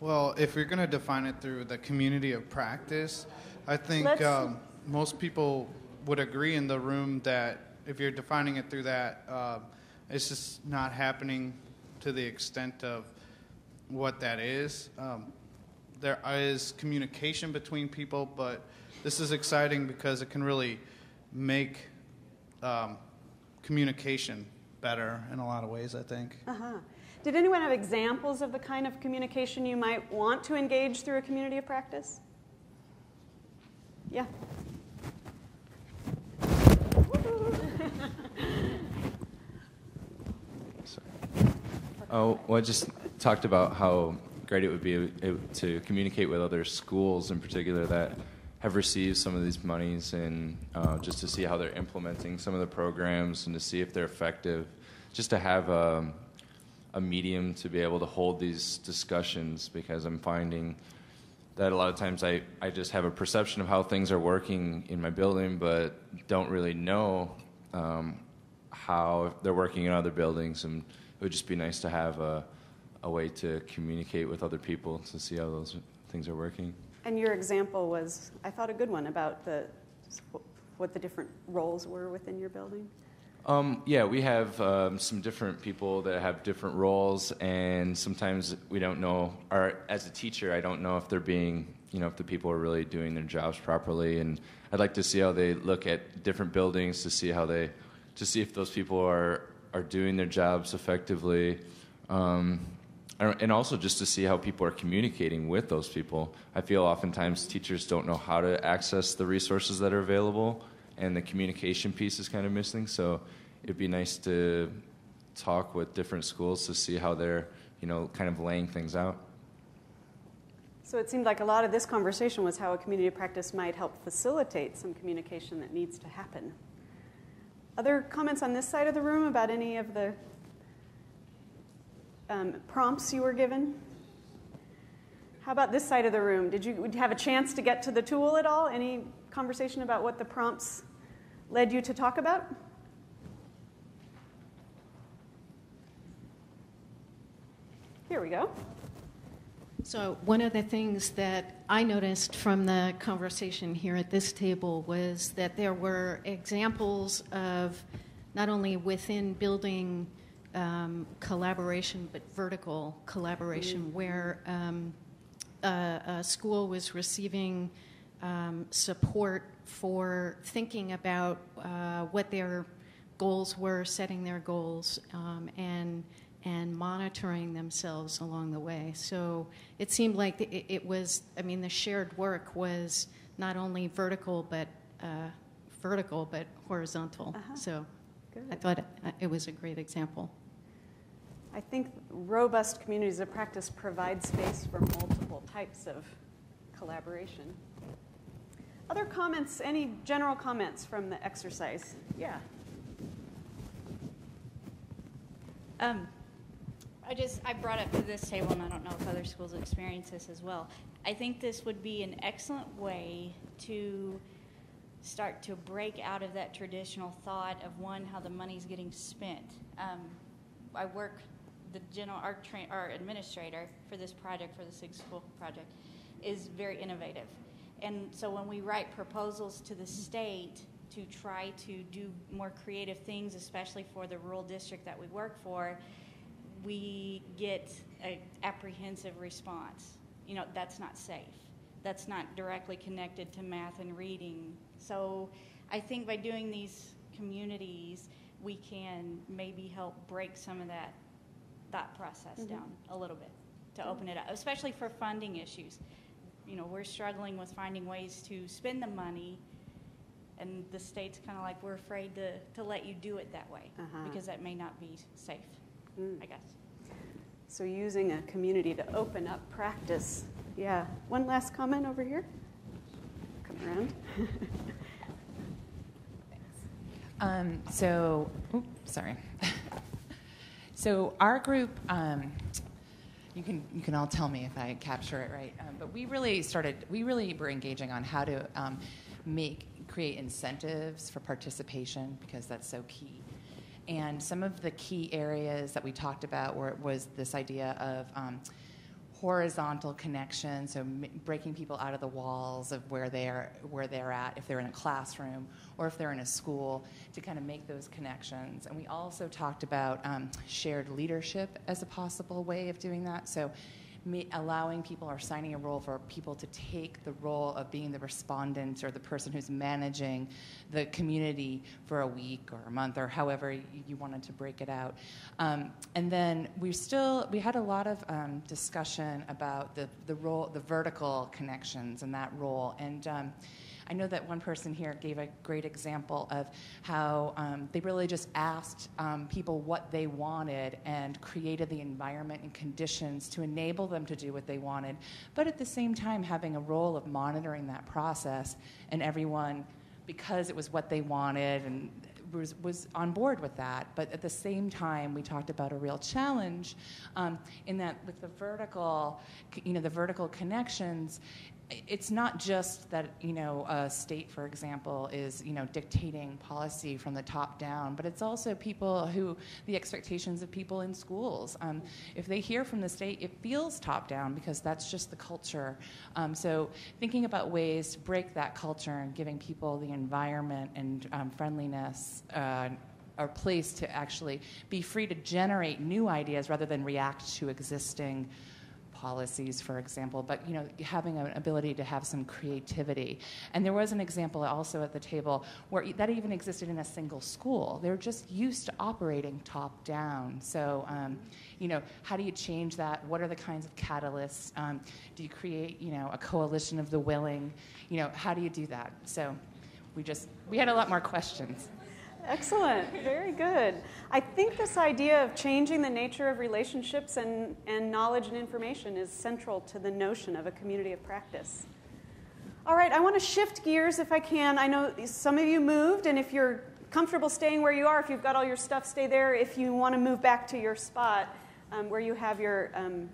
Speaker 5: Well, if you're going to define it through the community of practice, I think um, most people would agree in the room that if you're defining it through that, uh, it's just not happening to the extent of what that is. Um, there is communication between people, but this is exciting because it can really make um, communication better in a lot of ways, I think.
Speaker 1: Uh-huh. Did anyone have examples of the kind of communication you might want to engage through a community of practice? Yeah.
Speaker 6: oh, well, I just talked about how great it would be to communicate with other schools in particular that have received some of these monies and uh, just to see how they're implementing some of the programs and to see if they're effective. Just to have a, a medium to be able to hold these discussions because I'm finding that a lot of times I, I just have a perception of how things are working in my building, but don't really know um, how they're working in other buildings. And it would just be nice to have a, a way to communicate with other people to see how those things are working.
Speaker 1: And your example was, I thought, a good one about the what the different roles were within your building.
Speaker 6: Um, yeah, we have um, some different people that have different roles, and sometimes we don't know. Or as a teacher, I don't know if they're being, you know, if the people are really doing their jobs properly. And I'd like to see how they look at different buildings to see how they, to see if those people are are doing their jobs effectively. Um, Uh, and also just to see how people are communicating with those people. I feel oftentimes teachers don't know how to access the resources that are available, and the communication piece is kind of missing. So it'd be nice to talk with different schools to see how they're, you know, kind of laying things out.
Speaker 1: So it seemed like a lot of this conversation was how a community practice might help facilitate some communication that needs to happen. Other comments on this side of the room about any of the um, prompts you were given? How about this side of the room? Did you have a chance to get to the tool at all? Any conversation about what the prompts led you to talk about? Here we go.
Speaker 7: So, one of the things that I noticed from the conversation here at this table was that there were examples of not only within building um, collaboration, but vertical collaboration, mm-hmm. where um, a, a, school was receiving um, support for thinking about uh, what their goals were, setting their goals, um, and and monitoring themselves along the way. So it seemed like it, it was. I mean, the shared work was not only vertical, but uh, vertical, but horizontal. Uh-huh. So. Good. I thought it, it was a great example.
Speaker 1: I think robust communities of practice provide space for multiple types of collaboration. Other comments, any general comments from the exercise? Yeah.
Speaker 8: Um, I just I brought it to this table, and I don't know if other schools experience this as well. I think this would be an excellent way to start to break out of that traditional thought of one how the money's getting spent. Um, I work the general our, tra- our administrator for this project for the SIG School project is very innovative, and so when we write proposals to the state to try to do more creative things, especially for the rural district that we work for, we get an apprehensive response. You know, that's not safe. That's not directly connected to math and reading. So I think by doing these communities, we can maybe help break some of that thought process mm-hmm. down a little bit to open it up, especially for funding issues. You know, we're struggling with finding ways to spend the money and the state's kind of like we're afraid to, to let you do it that way uh-huh. because that may not be safe mm. i guess
Speaker 1: so using a community to open up practice yeah one last comment over here come around
Speaker 9: um, so oops, sorry so our group um, you can you can all tell me if I capture it right. Um, but we really started we really were engaging on how to um, make create incentives for participation because that's so key. And some of the key areas that we talked about were, was this idea of um, horizontal connection, so breaking people out of the walls of where they're where they're at, if they're in a classroom or if they're in a school, to kind of make those connections. And we also talked about um, shared leadership as a possible way of doing that. So allowing people or signing a role for people to take the role of being the respondent or the person who's managing the community for a week or a month or however you, you wanted to break it out. Um, and then we still we had a lot of um, discussion about the the role the vertical connections and that role and. Um, I know that one person here gave a great example of how um, they really just asked um, people what they wanted and created the environment and conditions to enable them to do what they wanted, but at the same time having a role of monitoring that process and everyone because it was what they wanted and was, was on board with that. But at the same time, we talked about a real challenge um, in that with the vertical, you know, the vertical connections, it's not just that you know a state, for example, is you know dictating policy from the top down, but it's also people who the expectations of people in schools. Um, if they hear from the state, it feels top down because that's just the culture. Um, so thinking about ways to break that culture and giving people the environment and um, friendliness. Uh, or place to actually be free to generate new ideas rather than react to existing policies, for example, but you know, having an ability to have some creativity. And there was an example also at the table where that even existed in a single school. They're just used to operating top down. So, um, you know, how do you change that? What are the kinds of catalysts? Um, do you create, you know, a coalition of the willing? You know, how do you do that? So, we just we had a lot more questions.
Speaker 1: Excellent. Very good. I think this idea of changing the nature of relationships and, and knowledge and information is central to the notion of a community of practice. All right, I want to shift gears if I can. I know some of you moved, and if you're comfortable staying where you are, if you've got all your stuff, stay there. If you want to move back to your spot um, where you have your um,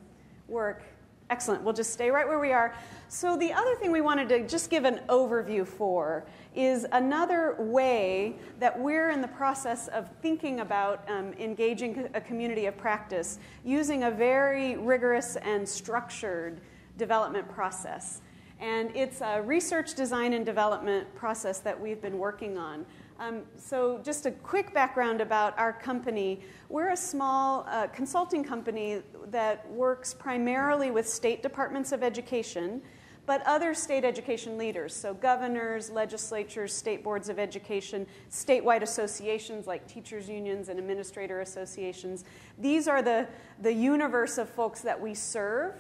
Speaker 1: work, excellent. We'll just stay right where we are. So, the other thing we wanted to just give an overview for is another way that we're in the process of thinking about um, engaging a community of practice using a very rigorous and structured development process. And it's a research, design, and development process that we've been working on. Um, so, just a quick background about our company. We're a small uh, consulting company that works primarily with state departments of education but other state education leaders, so governors, legislatures, state boards of education, statewide associations like teachers' unions and administrator associations. These are the, the universe of folks that we serve.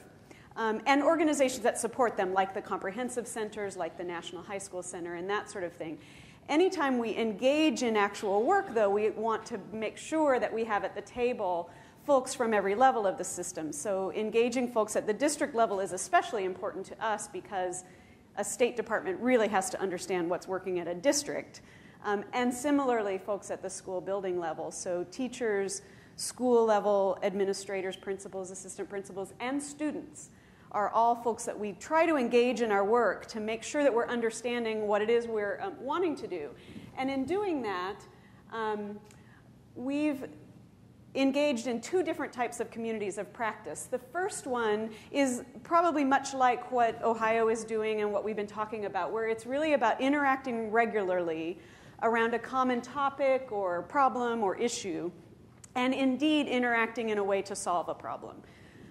Speaker 1: Um, and organizations that support them, like the comprehensive centers, like the National High School Center, and that sort of thing. Anytime we engage in actual work, though, we want to make sure that we have at the table folks from every level of the system. So engaging folks at the district level is especially important to us because a state department really has to understand what's working at a district. Um, and similarly, folks at the school building level. So teachers, school level administrators, principals, assistant principals, and students are all folks that we try to engage in our work to make sure that we're understanding what it is we're um, wanting to do. And in doing that, um, we've engaged in two different types of communities of practice. The first one is probably much like what Ohio is doing and what we've been talking about, where it's really about interacting regularly around a common topic or problem or issue, and indeed interacting in a way to solve a problem.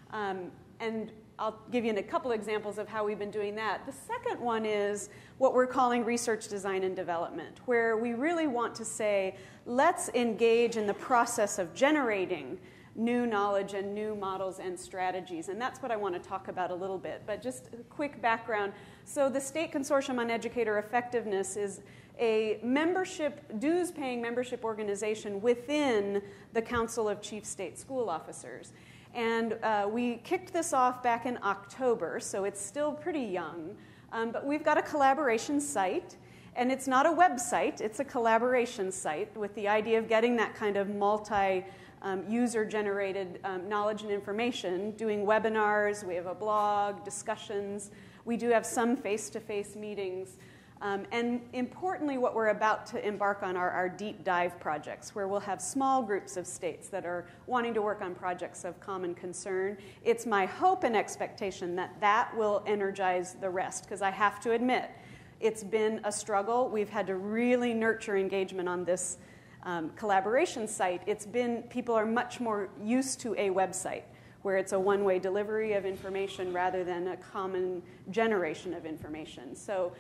Speaker 1: Um, and I'll give you a couple examples of how we've been doing that. The second one is what we're calling research design and development, where we really want to say, let's engage in the process of generating new knowledge and new models and strategies. And that's what I want to talk about a little bit. But just a quick background. So, the State Consortium on Educator Effectiveness is a membership, dues paying membership organization within the Council of Chief State School Officers. And uh, we kicked this off back in October, so it's still pretty young. Um, but we've got a collaboration site, and it's not a website, it's a collaboration site with the idea of getting that kind of multi um, user generated um, knowledge and information, doing webinars, we have a blog, discussions, we do have some face to face meetings. Um, and importantly, what we're about to embark on are our deep dive projects, where we'll have small groups of states that are wanting to work on projects of common concern. It's my hope and expectation that that will energize the rest, because I have to admit, it's been a struggle. We've had to really nurture engagement on this um, collaboration site. It's been, people are much more used to a website where it's a one way delivery of information rather than a common generation of information. So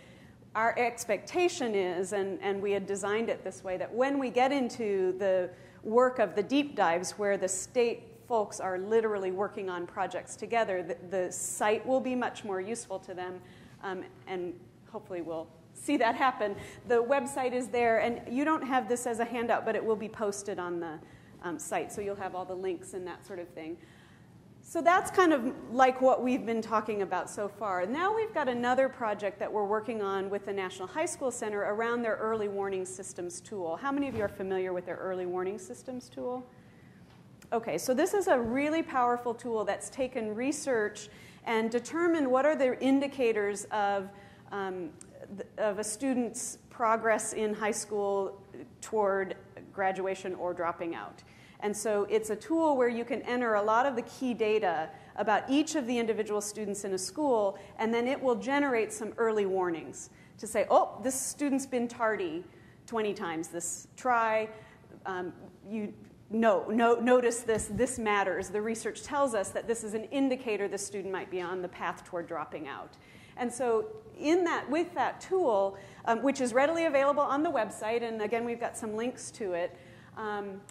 Speaker 1: our expectation is, and, and we had designed it this way, that when we get into the work of the deep dives where the state folks are literally working on projects together, the, the site will be much more useful to them, um, and hopefully we'll see that happen. The website is there, and you don't have this as a handout, but it will be posted on the um, site, so you'll have all the links and that sort of thing. So that's kind of like what we've been talking about so far. Now we've got another project that we're working on with the National High School Center around their early warning systems tool. How many of you are familiar with their early warning systems tool? Okay, so this is a really powerful tool that's taken research and determined what are the indicators of, um, of a student's progress in high school toward graduation or dropping out. And so it's a tool where you can enter a lot of the key data about each of the individual students in a school, and then it will generate some early warnings to say, oh, this student's been tardy 20 times this try. Um, you no, no, notice this, this matters. The research tells us that this is an indicator the student might be on the path toward dropping out. And so, in that, with that tool, um, which is readily available on the website, and again, we've got some links to it, um,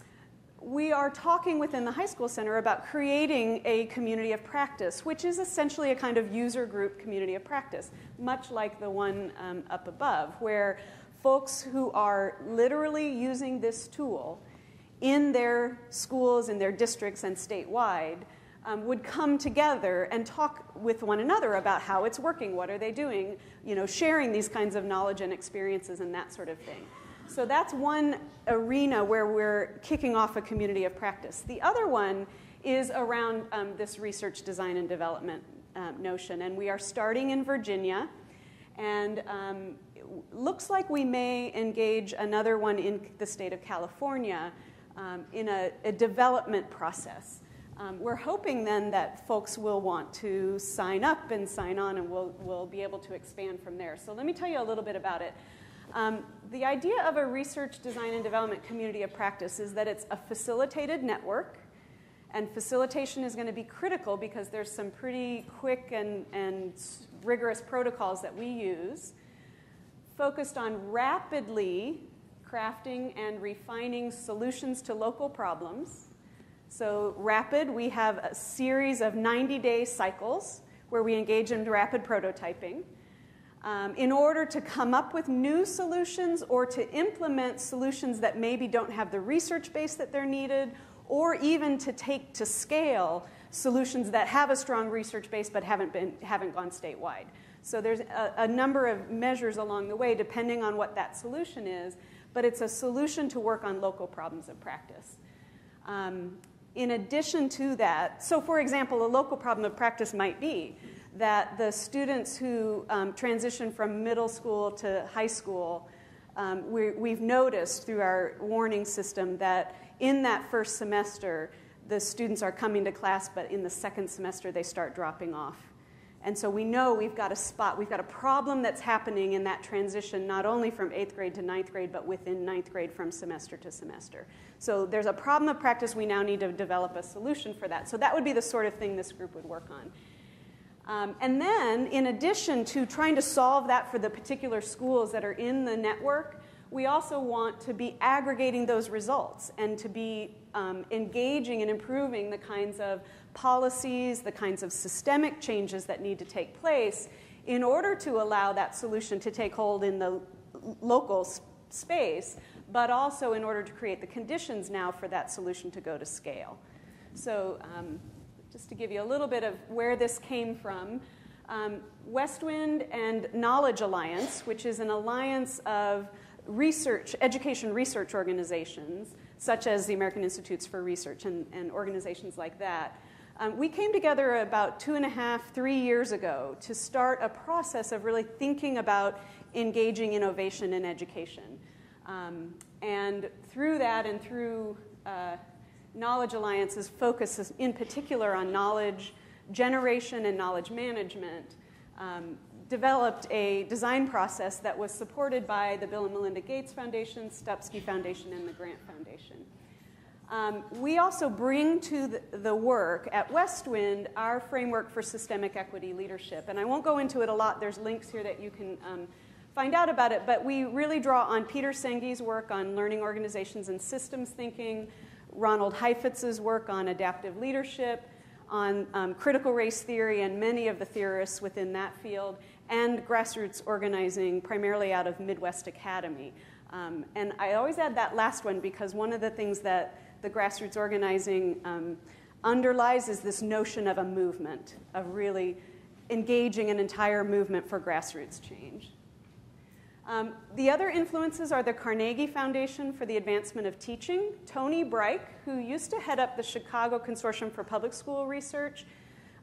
Speaker 1: we are talking within the high school center about creating a community of practice, which is essentially a kind of user group community of practice, much like the one um, up above, where folks who are literally using this tool in their schools, in their districts, and statewide um, would come together and talk with one another about how it's working, what are they doing, you know, sharing these kinds of knowledge and experiences and that sort of thing. So that's one arena where we're kicking off a community of practice. The other one is around um, this research design and development um, notion. And we are starting in Virginia. And um, looks like we may engage another one in the state of California um, in a, a, development process. Um, we're hoping then that folks will want to sign up and sign on, and we'll, we'll be able to expand from there. So, let me tell you a little bit about it. Um, the idea of a research, design, and development community of practice is that it's a facilitated network, and facilitation is going to be critical because there's some pretty quick and, and rigorous protocols that we use focused on rapidly crafting and refining solutions to local problems. So, rapid, we have a series of 90 day cycles where we engage in rapid prototyping um, in order to come up with new solutions or to implement solutions that maybe don't have the research base that they're needed or even to take to scale solutions that have a strong research base but haven't, been, haven't gone statewide. So there's a, a number of measures along the way depending on what that solution is, but it's a solution to work on local problems of practice. Um, in addition to that, so for example, a local problem of practice might be that the students who um, transition from middle school to high school, um, we, have noticed through our warning system that in that first semester, the students are coming to class, but in the second semester, they start dropping off. And so we know we've got a spot, we've got a problem that's happening in that transition, not only from eighth grade to ninth grade, but within ninth grade from semester to semester. So there's a problem of practice, we now need to develop a solution for that. So that would be the sort of thing this group would work on. Um, and then, in addition to trying to solve that for the particular schools that are in the network, we also want to be aggregating those results and to be um, engaging and improving the kinds of policies, the kinds of systemic changes that need to take place in order to allow that solution to take hold in the local space, but also in order to create the conditions now for that solution to go to scale. So, um, just to give you a little bit of where this came from, um, West Wind and Knowledge Alliance, which is an alliance of research, education research organizations, such as the American Institutes for Research and, and organizations like that, um, we came together about two and a half, three years ago to start a process of really thinking about engaging innovation in education. Um, and through that and through uh, Knowledge Alliance's focus is in particular on knowledge generation and knowledge management, um, developed a design process that was supported by the Bill and Melinda Gates Foundation, Stupski Foundation, and the Grant Foundation. Um, we also bring to the, the, work at West Wind our framework for systemic equity leadership. And I won't go into it a lot, there's links here that you can um, find out about it, but we really draw on Peter Senge's work on learning organizations and systems thinking, Ronald Heifetz's work on adaptive leadership, on um, critical race theory, and many of the theorists within that field, and grassroots organizing, primarily out of Midwest Academy. Um, and I always add that last one because one of the things that the grassroots organizing um, underlies is this notion of a movement, of really engaging an entire movement for grassroots change. Um, the other influences are the Carnegie Foundation for the Advancement of Teaching. Tony Bryk, who used to head up the Chicago Consortium for Public School Research,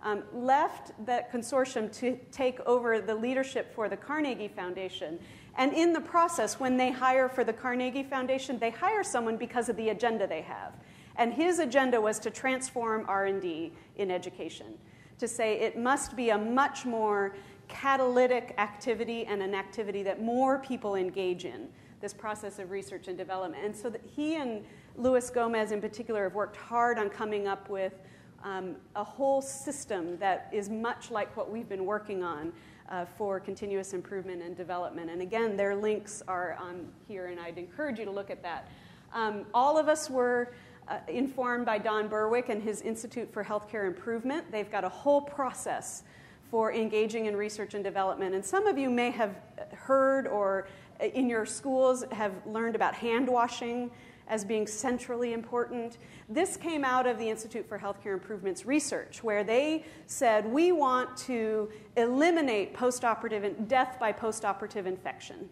Speaker 1: um, left that consortium to take over the leadership for the Carnegie Foundation. And in the process, when they hire for the Carnegie Foundation, they hire someone because of the agenda they have. And his agenda was to transform R&D in education, to say it must be a much more catalytic activity and an activity that more people engage in this process of research and development. And so that he and Luis Gomez in particular have worked hard on coming up with um, a whole system that is much like what we've been working on uh, for continuous improvement and development. And again, their links are on here, and I'd encourage you to look at that. Um, all of us were uh, informed by Don Berwick and his Institute for Healthcare Improvement. They've got a whole process for engaging in research and development. And some of you may have heard or uh, in your schools have learned about hand washing as being centrally important. This came out of the Institute for Healthcare Improvements research, where they said we want to eliminate postoperative death by postoperative infection.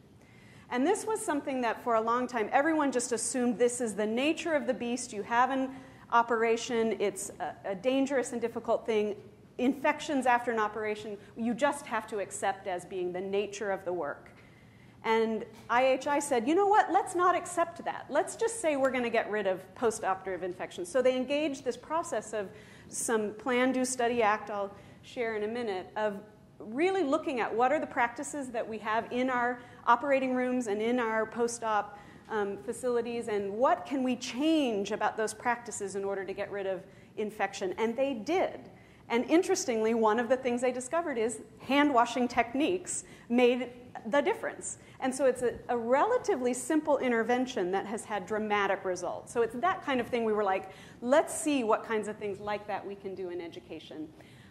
Speaker 1: And this was something that for a long time everyone just assumed this is the nature of the beast. You have an operation, it's a, a dangerous and difficult thing infections after an operation, you just have to accept as being the nature of the work. And IHI said, you know what, let's not accept that. Let's just say we're going to get rid of postoperative infections. So they engaged this process of some Plan, Do, Study, Act, I'll share in a minute, of really looking at what are the practices that we have in our operating rooms and in our post op um, facilities, and what can we change about those practices in order to get rid of infection. And they did. And interestingly, one of the things they discovered is hand washing techniques made the difference. And so it's a, a, relatively simple intervention that has had dramatic results. So it's that kind of thing we were like, let's see what kinds of things like that we can do in education.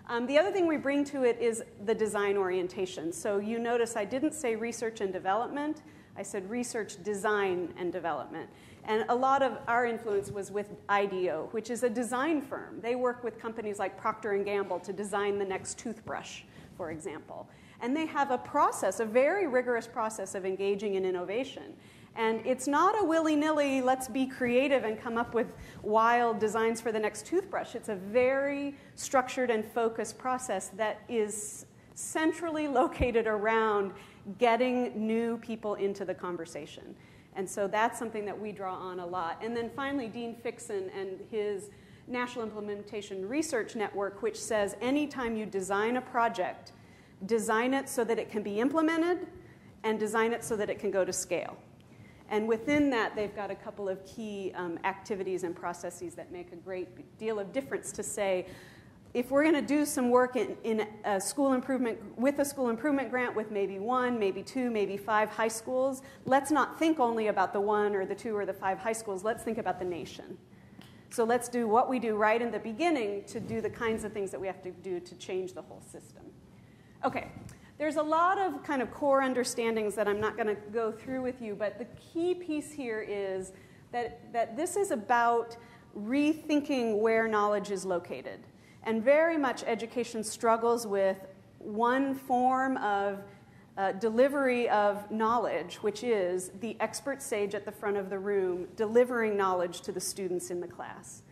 Speaker 1: Um, the other thing we bring to it is the design orientation. So you notice I didn't say research and development, I said research, design, and development. And a lot of our influence was with IDEO, which is a design firm. They work with companies like Procter & Gamble to design the next toothbrush, for example. And they have a process, a very rigorous process of engaging in innovation. And it's not a willy nilly, let's be creative and come up with wild designs for the next toothbrush. It's a very structured and focused process that is centrally located around getting new people into the conversation. And so that's something that we draw on a lot. And then finally, Dean Fixsen and his National Implementation Research Network, which says anytime you design a project, design it so that it can be implemented and design it so that it can go to scale. And within that, they've got a couple of key um, activities and processes that make a great deal of difference to say, if we're going to do some work in, in a school improvement with a school improvement grant with maybe one, maybe two, maybe five high schools, let's not think only about the one or the two or the five high schools. Let's think about the nation. So let's do what we do right in the beginning to do the kinds of things that we have to do to change the whole system. Okay, there's a lot of kind of core understandings that I'm not going to go through with you, but the key piece here is that, that this is about rethinking where knowledge is located. And very much education struggles with one form of uh, delivery of knowledge, which is the expert sage at the front of the room delivering knowledge to the students in the class.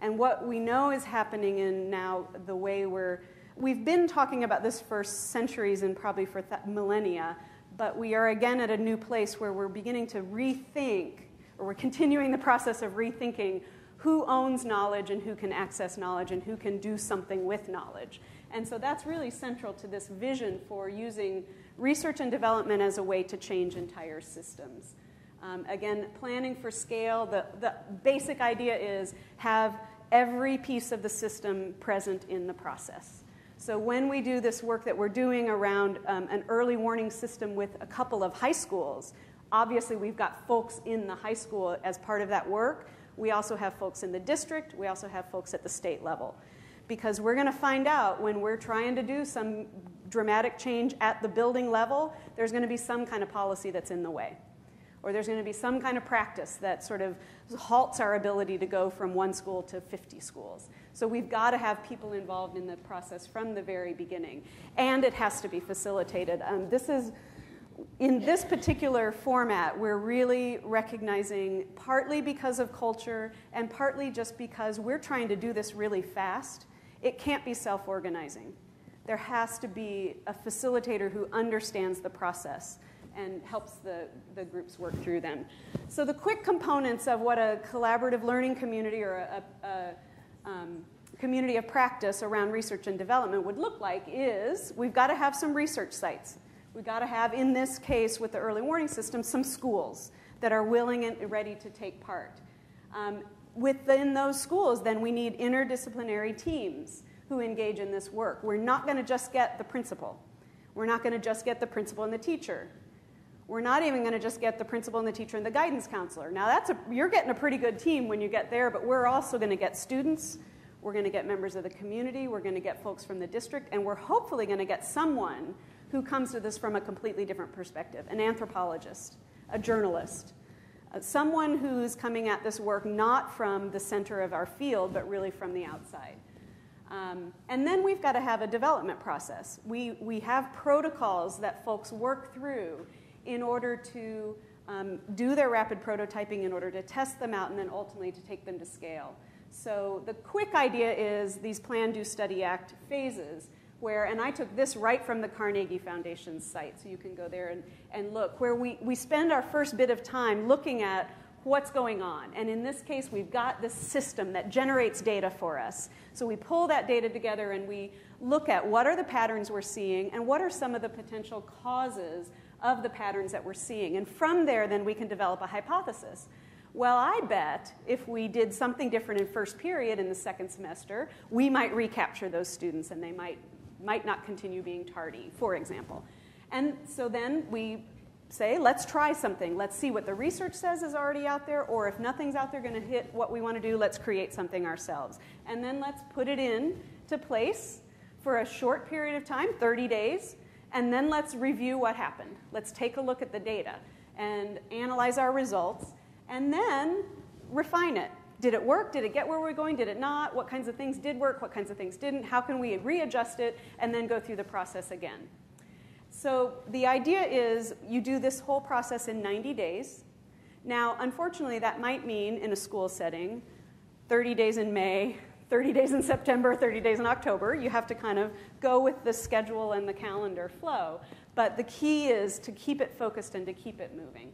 Speaker 1: And what we know is happening in now the way we're we've been talking about this for centuries and probably for millennia, but we are again at a new place where we're beginning to rethink, or we're continuing the process of rethinking who owns knowledge and who can access knowledge and who can do something with knowledge. And so that's really central to this vision for using research and development as a way to change entire systems. Um, again, planning for scale, the, the basic idea is have every piece of the system present in the process. So when we do this work that we're doing around um, an early warning system with a couple of high schools, obviously we've got folks in the high school as part of that work. We also have folks in the district. We also have folks at the state level. Because we're going to find out when we're trying to do some dramatic change at the building level, there's going to be some kind of policy that's in the way or there's going to be some kind of practice that sort of halts our ability to go from one school to 50 schools. So we've got to have people involved in the process from the very beginning, and it has to be facilitated. Um, this is in this particular format, we're really recognizing partly because of culture and partly just because we're trying to do this really fast. It can't be self organizing. There has to be a facilitator who understands the process and helps the, the groups work through them. So, the quick components of what a collaborative learning community or a, a, um, community of practice around research and development would look like is we've got to have some research sites. We've got to have, in this case with the early warning system, some schools that are willing and ready to take part. Um, within those schools, then we need interdisciplinary teams who engage in this work. We're not going to just get the principal. We're not going to just get the principal and the teacher. We're not even going to just get the principal and the teacher and the guidance counselor. Now, that's a, you're getting a pretty good team when you get there, but we're also going to get students. We're going to get members of the community. We're going to get folks from the district. And we're hopefully going to get someone who comes to this from a completely different perspective an anthropologist, a journalist, uh, someone who's coming at this work not from the center of our field, but really from the outside. Um, and then we've got to have a development process. We, we have protocols that folks work through in order to um, do their rapid prototyping, in order to test them out, and then ultimately to take them to scale. So the quick idea is these Plan, Do, Study, Act phases, where, and I took this right from the Carnegie Foundation's site, so you can go there and, and look, where we, we spend our first bit of time looking at what's going on. And in this case, we've got this system that generates data for us. So we pull that data together and we look at what are the patterns we're seeing and what are some of the potential causes of the patterns that we're seeing. And from there, then we can develop a hypothesis. Well, I bet if we did something different in first period in the second semester, we might recapture those students and they might, might not continue being tardy, for example. And so then we say, let's try something. Let's see what the research says is already out there, or if nothing's out there going to hit what we want to do, let's create something ourselves. And then let's put it in to place for a short period of time, 30 days, and then let's review what happened. Let's take a look at the data and analyze our results and then refine it. Did it work? Did it get where we are going? Did it not? What kinds of things did work? What kinds of things didn't? How can we readjust it and then go through the process again? So the idea is you do this whole process in 90 days. Now, unfortunately, that might mean in a school setting 30 days in May, 30 days in September, 30 days in October. You have to kind of go with the schedule and the calendar flow. But the key is to keep it focused and to keep it moving.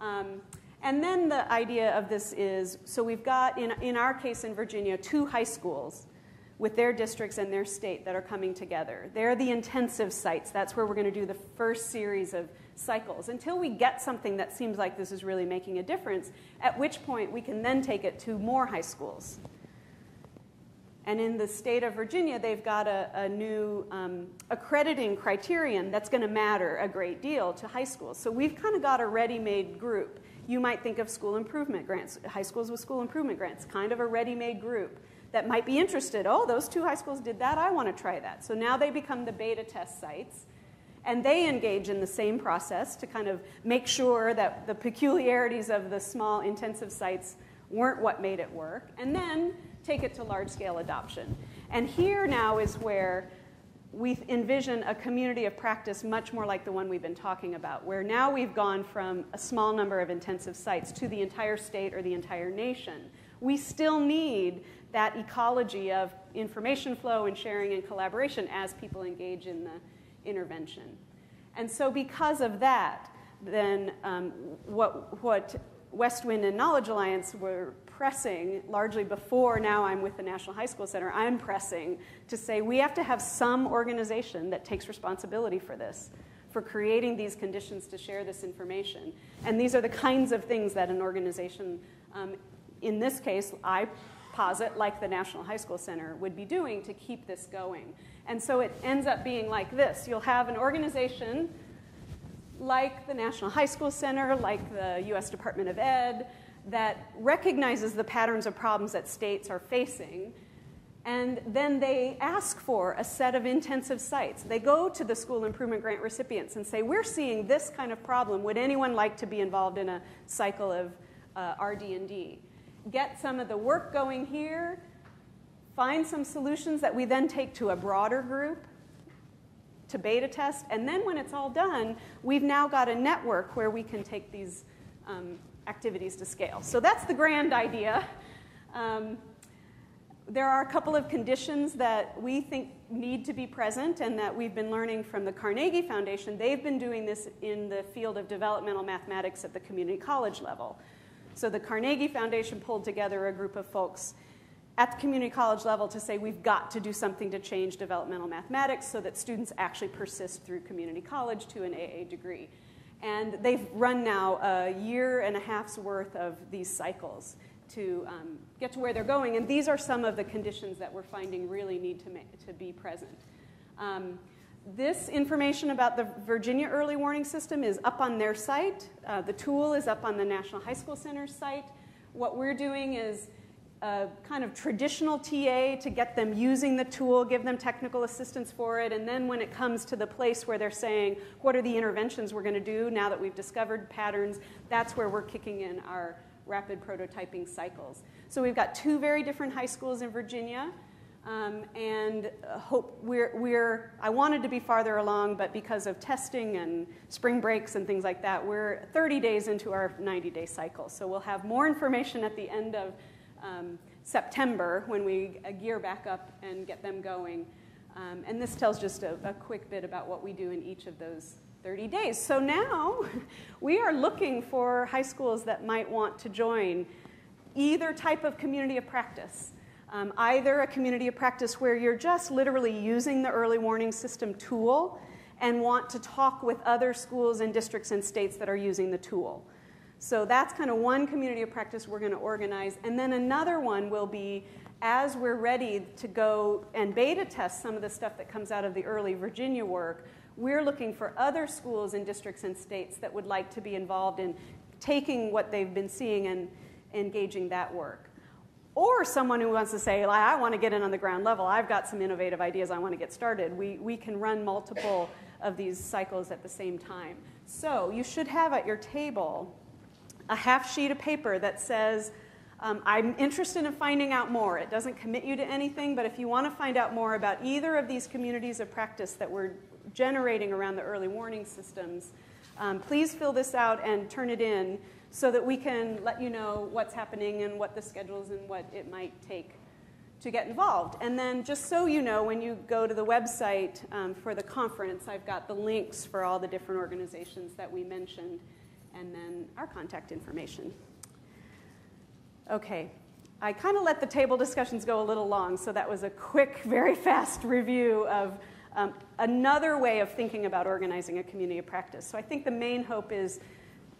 Speaker 1: Um, and then the idea of this is so we've got, in, in our case in Virginia, two high schools with their districts and their state that are coming together. They're the intensive sites. That's where we're going to do the first series of cycles until we get something that seems like this is really making a difference, at which point we can then take it to more high schools. And in the state of Virginia, they've got a, a new um, accrediting criterion that's going to matter a great deal to high schools. So we've kind of got a ready made group. You might think of school improvement grants, high schools with school improvement grants, kind of a ready made group that might be interested. Oh, those two high schools did that, I want to try that. So now they become the beta test sites. And they engage in the same process to kind of make sure that the peculiarities of the small intensive sites weren't what made it work. And then take it to large scale adoption. And here now is where we envision a community of practice much more like the one we've been talking about, where now we've gone from a small number of intensive sites to the entire state or the entire nation. We still need that ecology of information flow and sharing and collaboration as people engage in the intervention. And so, because of that, then um, what, what West Wind and Knowledge Alliance were pressing, largely before now I'm with the National High School Center, I'm pressing to say we have to have some organization that takes responsibility for this, for creating these conditions to share this information. And these are the kinds of things that an organization, um, in this case, I posit, like the National High School Center, would be doing to keep this going. And so it ends up being like this you'll have an organization like the National High School Center, like the US Department of Ed, that recognizes the patterns of problems that states are facing, and then they ask for a set of intensive sites. They go to the school improvement grant recipients and say, We're seeing this kind of problem. Would anyone like to be involved in a cycle of uh, RD&D? Get some of the work going here, find some solutions that we then take to a broader group to beta test, and then when it's all done, we've now got a network where we can take these um, activities to scale. So that's the grand idea. Um, there are a couple of conditions that we think need to be present and that we've been learning from the Carnegie Foundation. They've been doing this in the field of developmental mathematics at the community college level. So the Carnegie Foundation pulled together a group of folks at the community college level to say we've got to do something to change developmental mathematics so that students actually persist through community college to an AA degree. And they've run now a year and a half's worth of these cycles to um, get to where they're going. And these are some of the conditions that we're finding really need to, to be present. Um, this information about the Virginia Early Warning System is up on their site. Uh, the tool is up on the National High School Center's site. What we're doing is a kind of traditional TA to get them using the tool, give them technical assistance for it, and then when it comes to the place where they're saying, what are the interventions we're going to do now that we've discovered patterns, that's where we're kicking in our rapid prototyping cycles. So we've got two very different high schools in Virginia. Um, and hope we're, we're, I wanted to be farther along, but because of testing and spring breaks and things like that, we're 30 days into our 90 day cycle. So we'll have more information at the end of um, September when we gear back up and get them going. Um, and this tells just a, a quick bit about what we do in each of those 30 days. So now we are looking for high schools that might want to join either type of community of practice. Um, either a community of practice where you're just literally using the early warning system tool and want to talk with other schools and districts and states that are using the tool. So that's kind of one community of practice we're going to organize. And then another one will be as we're ready to go and beta test some of the stuff that comes out of the early Virginia work, we're looking for other schools and districts and states that would like to be involved in taking what they've been seeing and engaging that work. Or someone who wants to say, I want to get in on the ground level, I've got some innovative ideas, I want to get started. We, we can run multiple of these cycles at the same time. So you should have at your table a half sheet of paper that says, um, I'm interested in finding out more. It doesn't commit you to anything, but if you want to find out more about either of these communities of practice that we're generating around the early warning systems, um, please fill this out and turn it in so that we can let you know what's happening and what the schedules and what it might take to get involved. And then, just so you know, when you go to the website um, for the conference, I've got the links for all the different organizations that we mentioned and then our contact information. Okay, I kind of let the table discussions go a little long, so that was a quick, very fast review of um, another way of thinking about organizing a community of practice. So I think the main hope is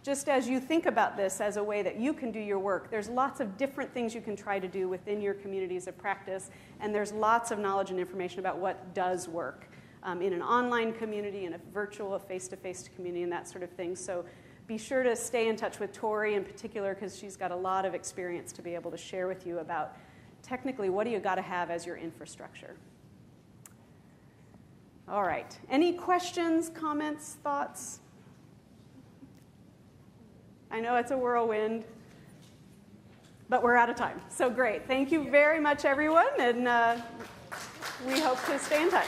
Speaker 1: just as you think about this as a way that you can do your work, there's lots of different things you can try to do within your communities of practice, and there's lots of knowledge and information about what does work um, in an online community, in a virtual, face to face community, and that sort of thing. So be sure to stay in touch with Tori in particular because she's got a lot of experience to be able to share with you about technically what do you got to have as your infrastructure. All right. Any questions, comments, thoughts? I know it's a whirlwind, but we're out of time. So great. Thank you very much, everyone, and uh, we hope to stay in touch.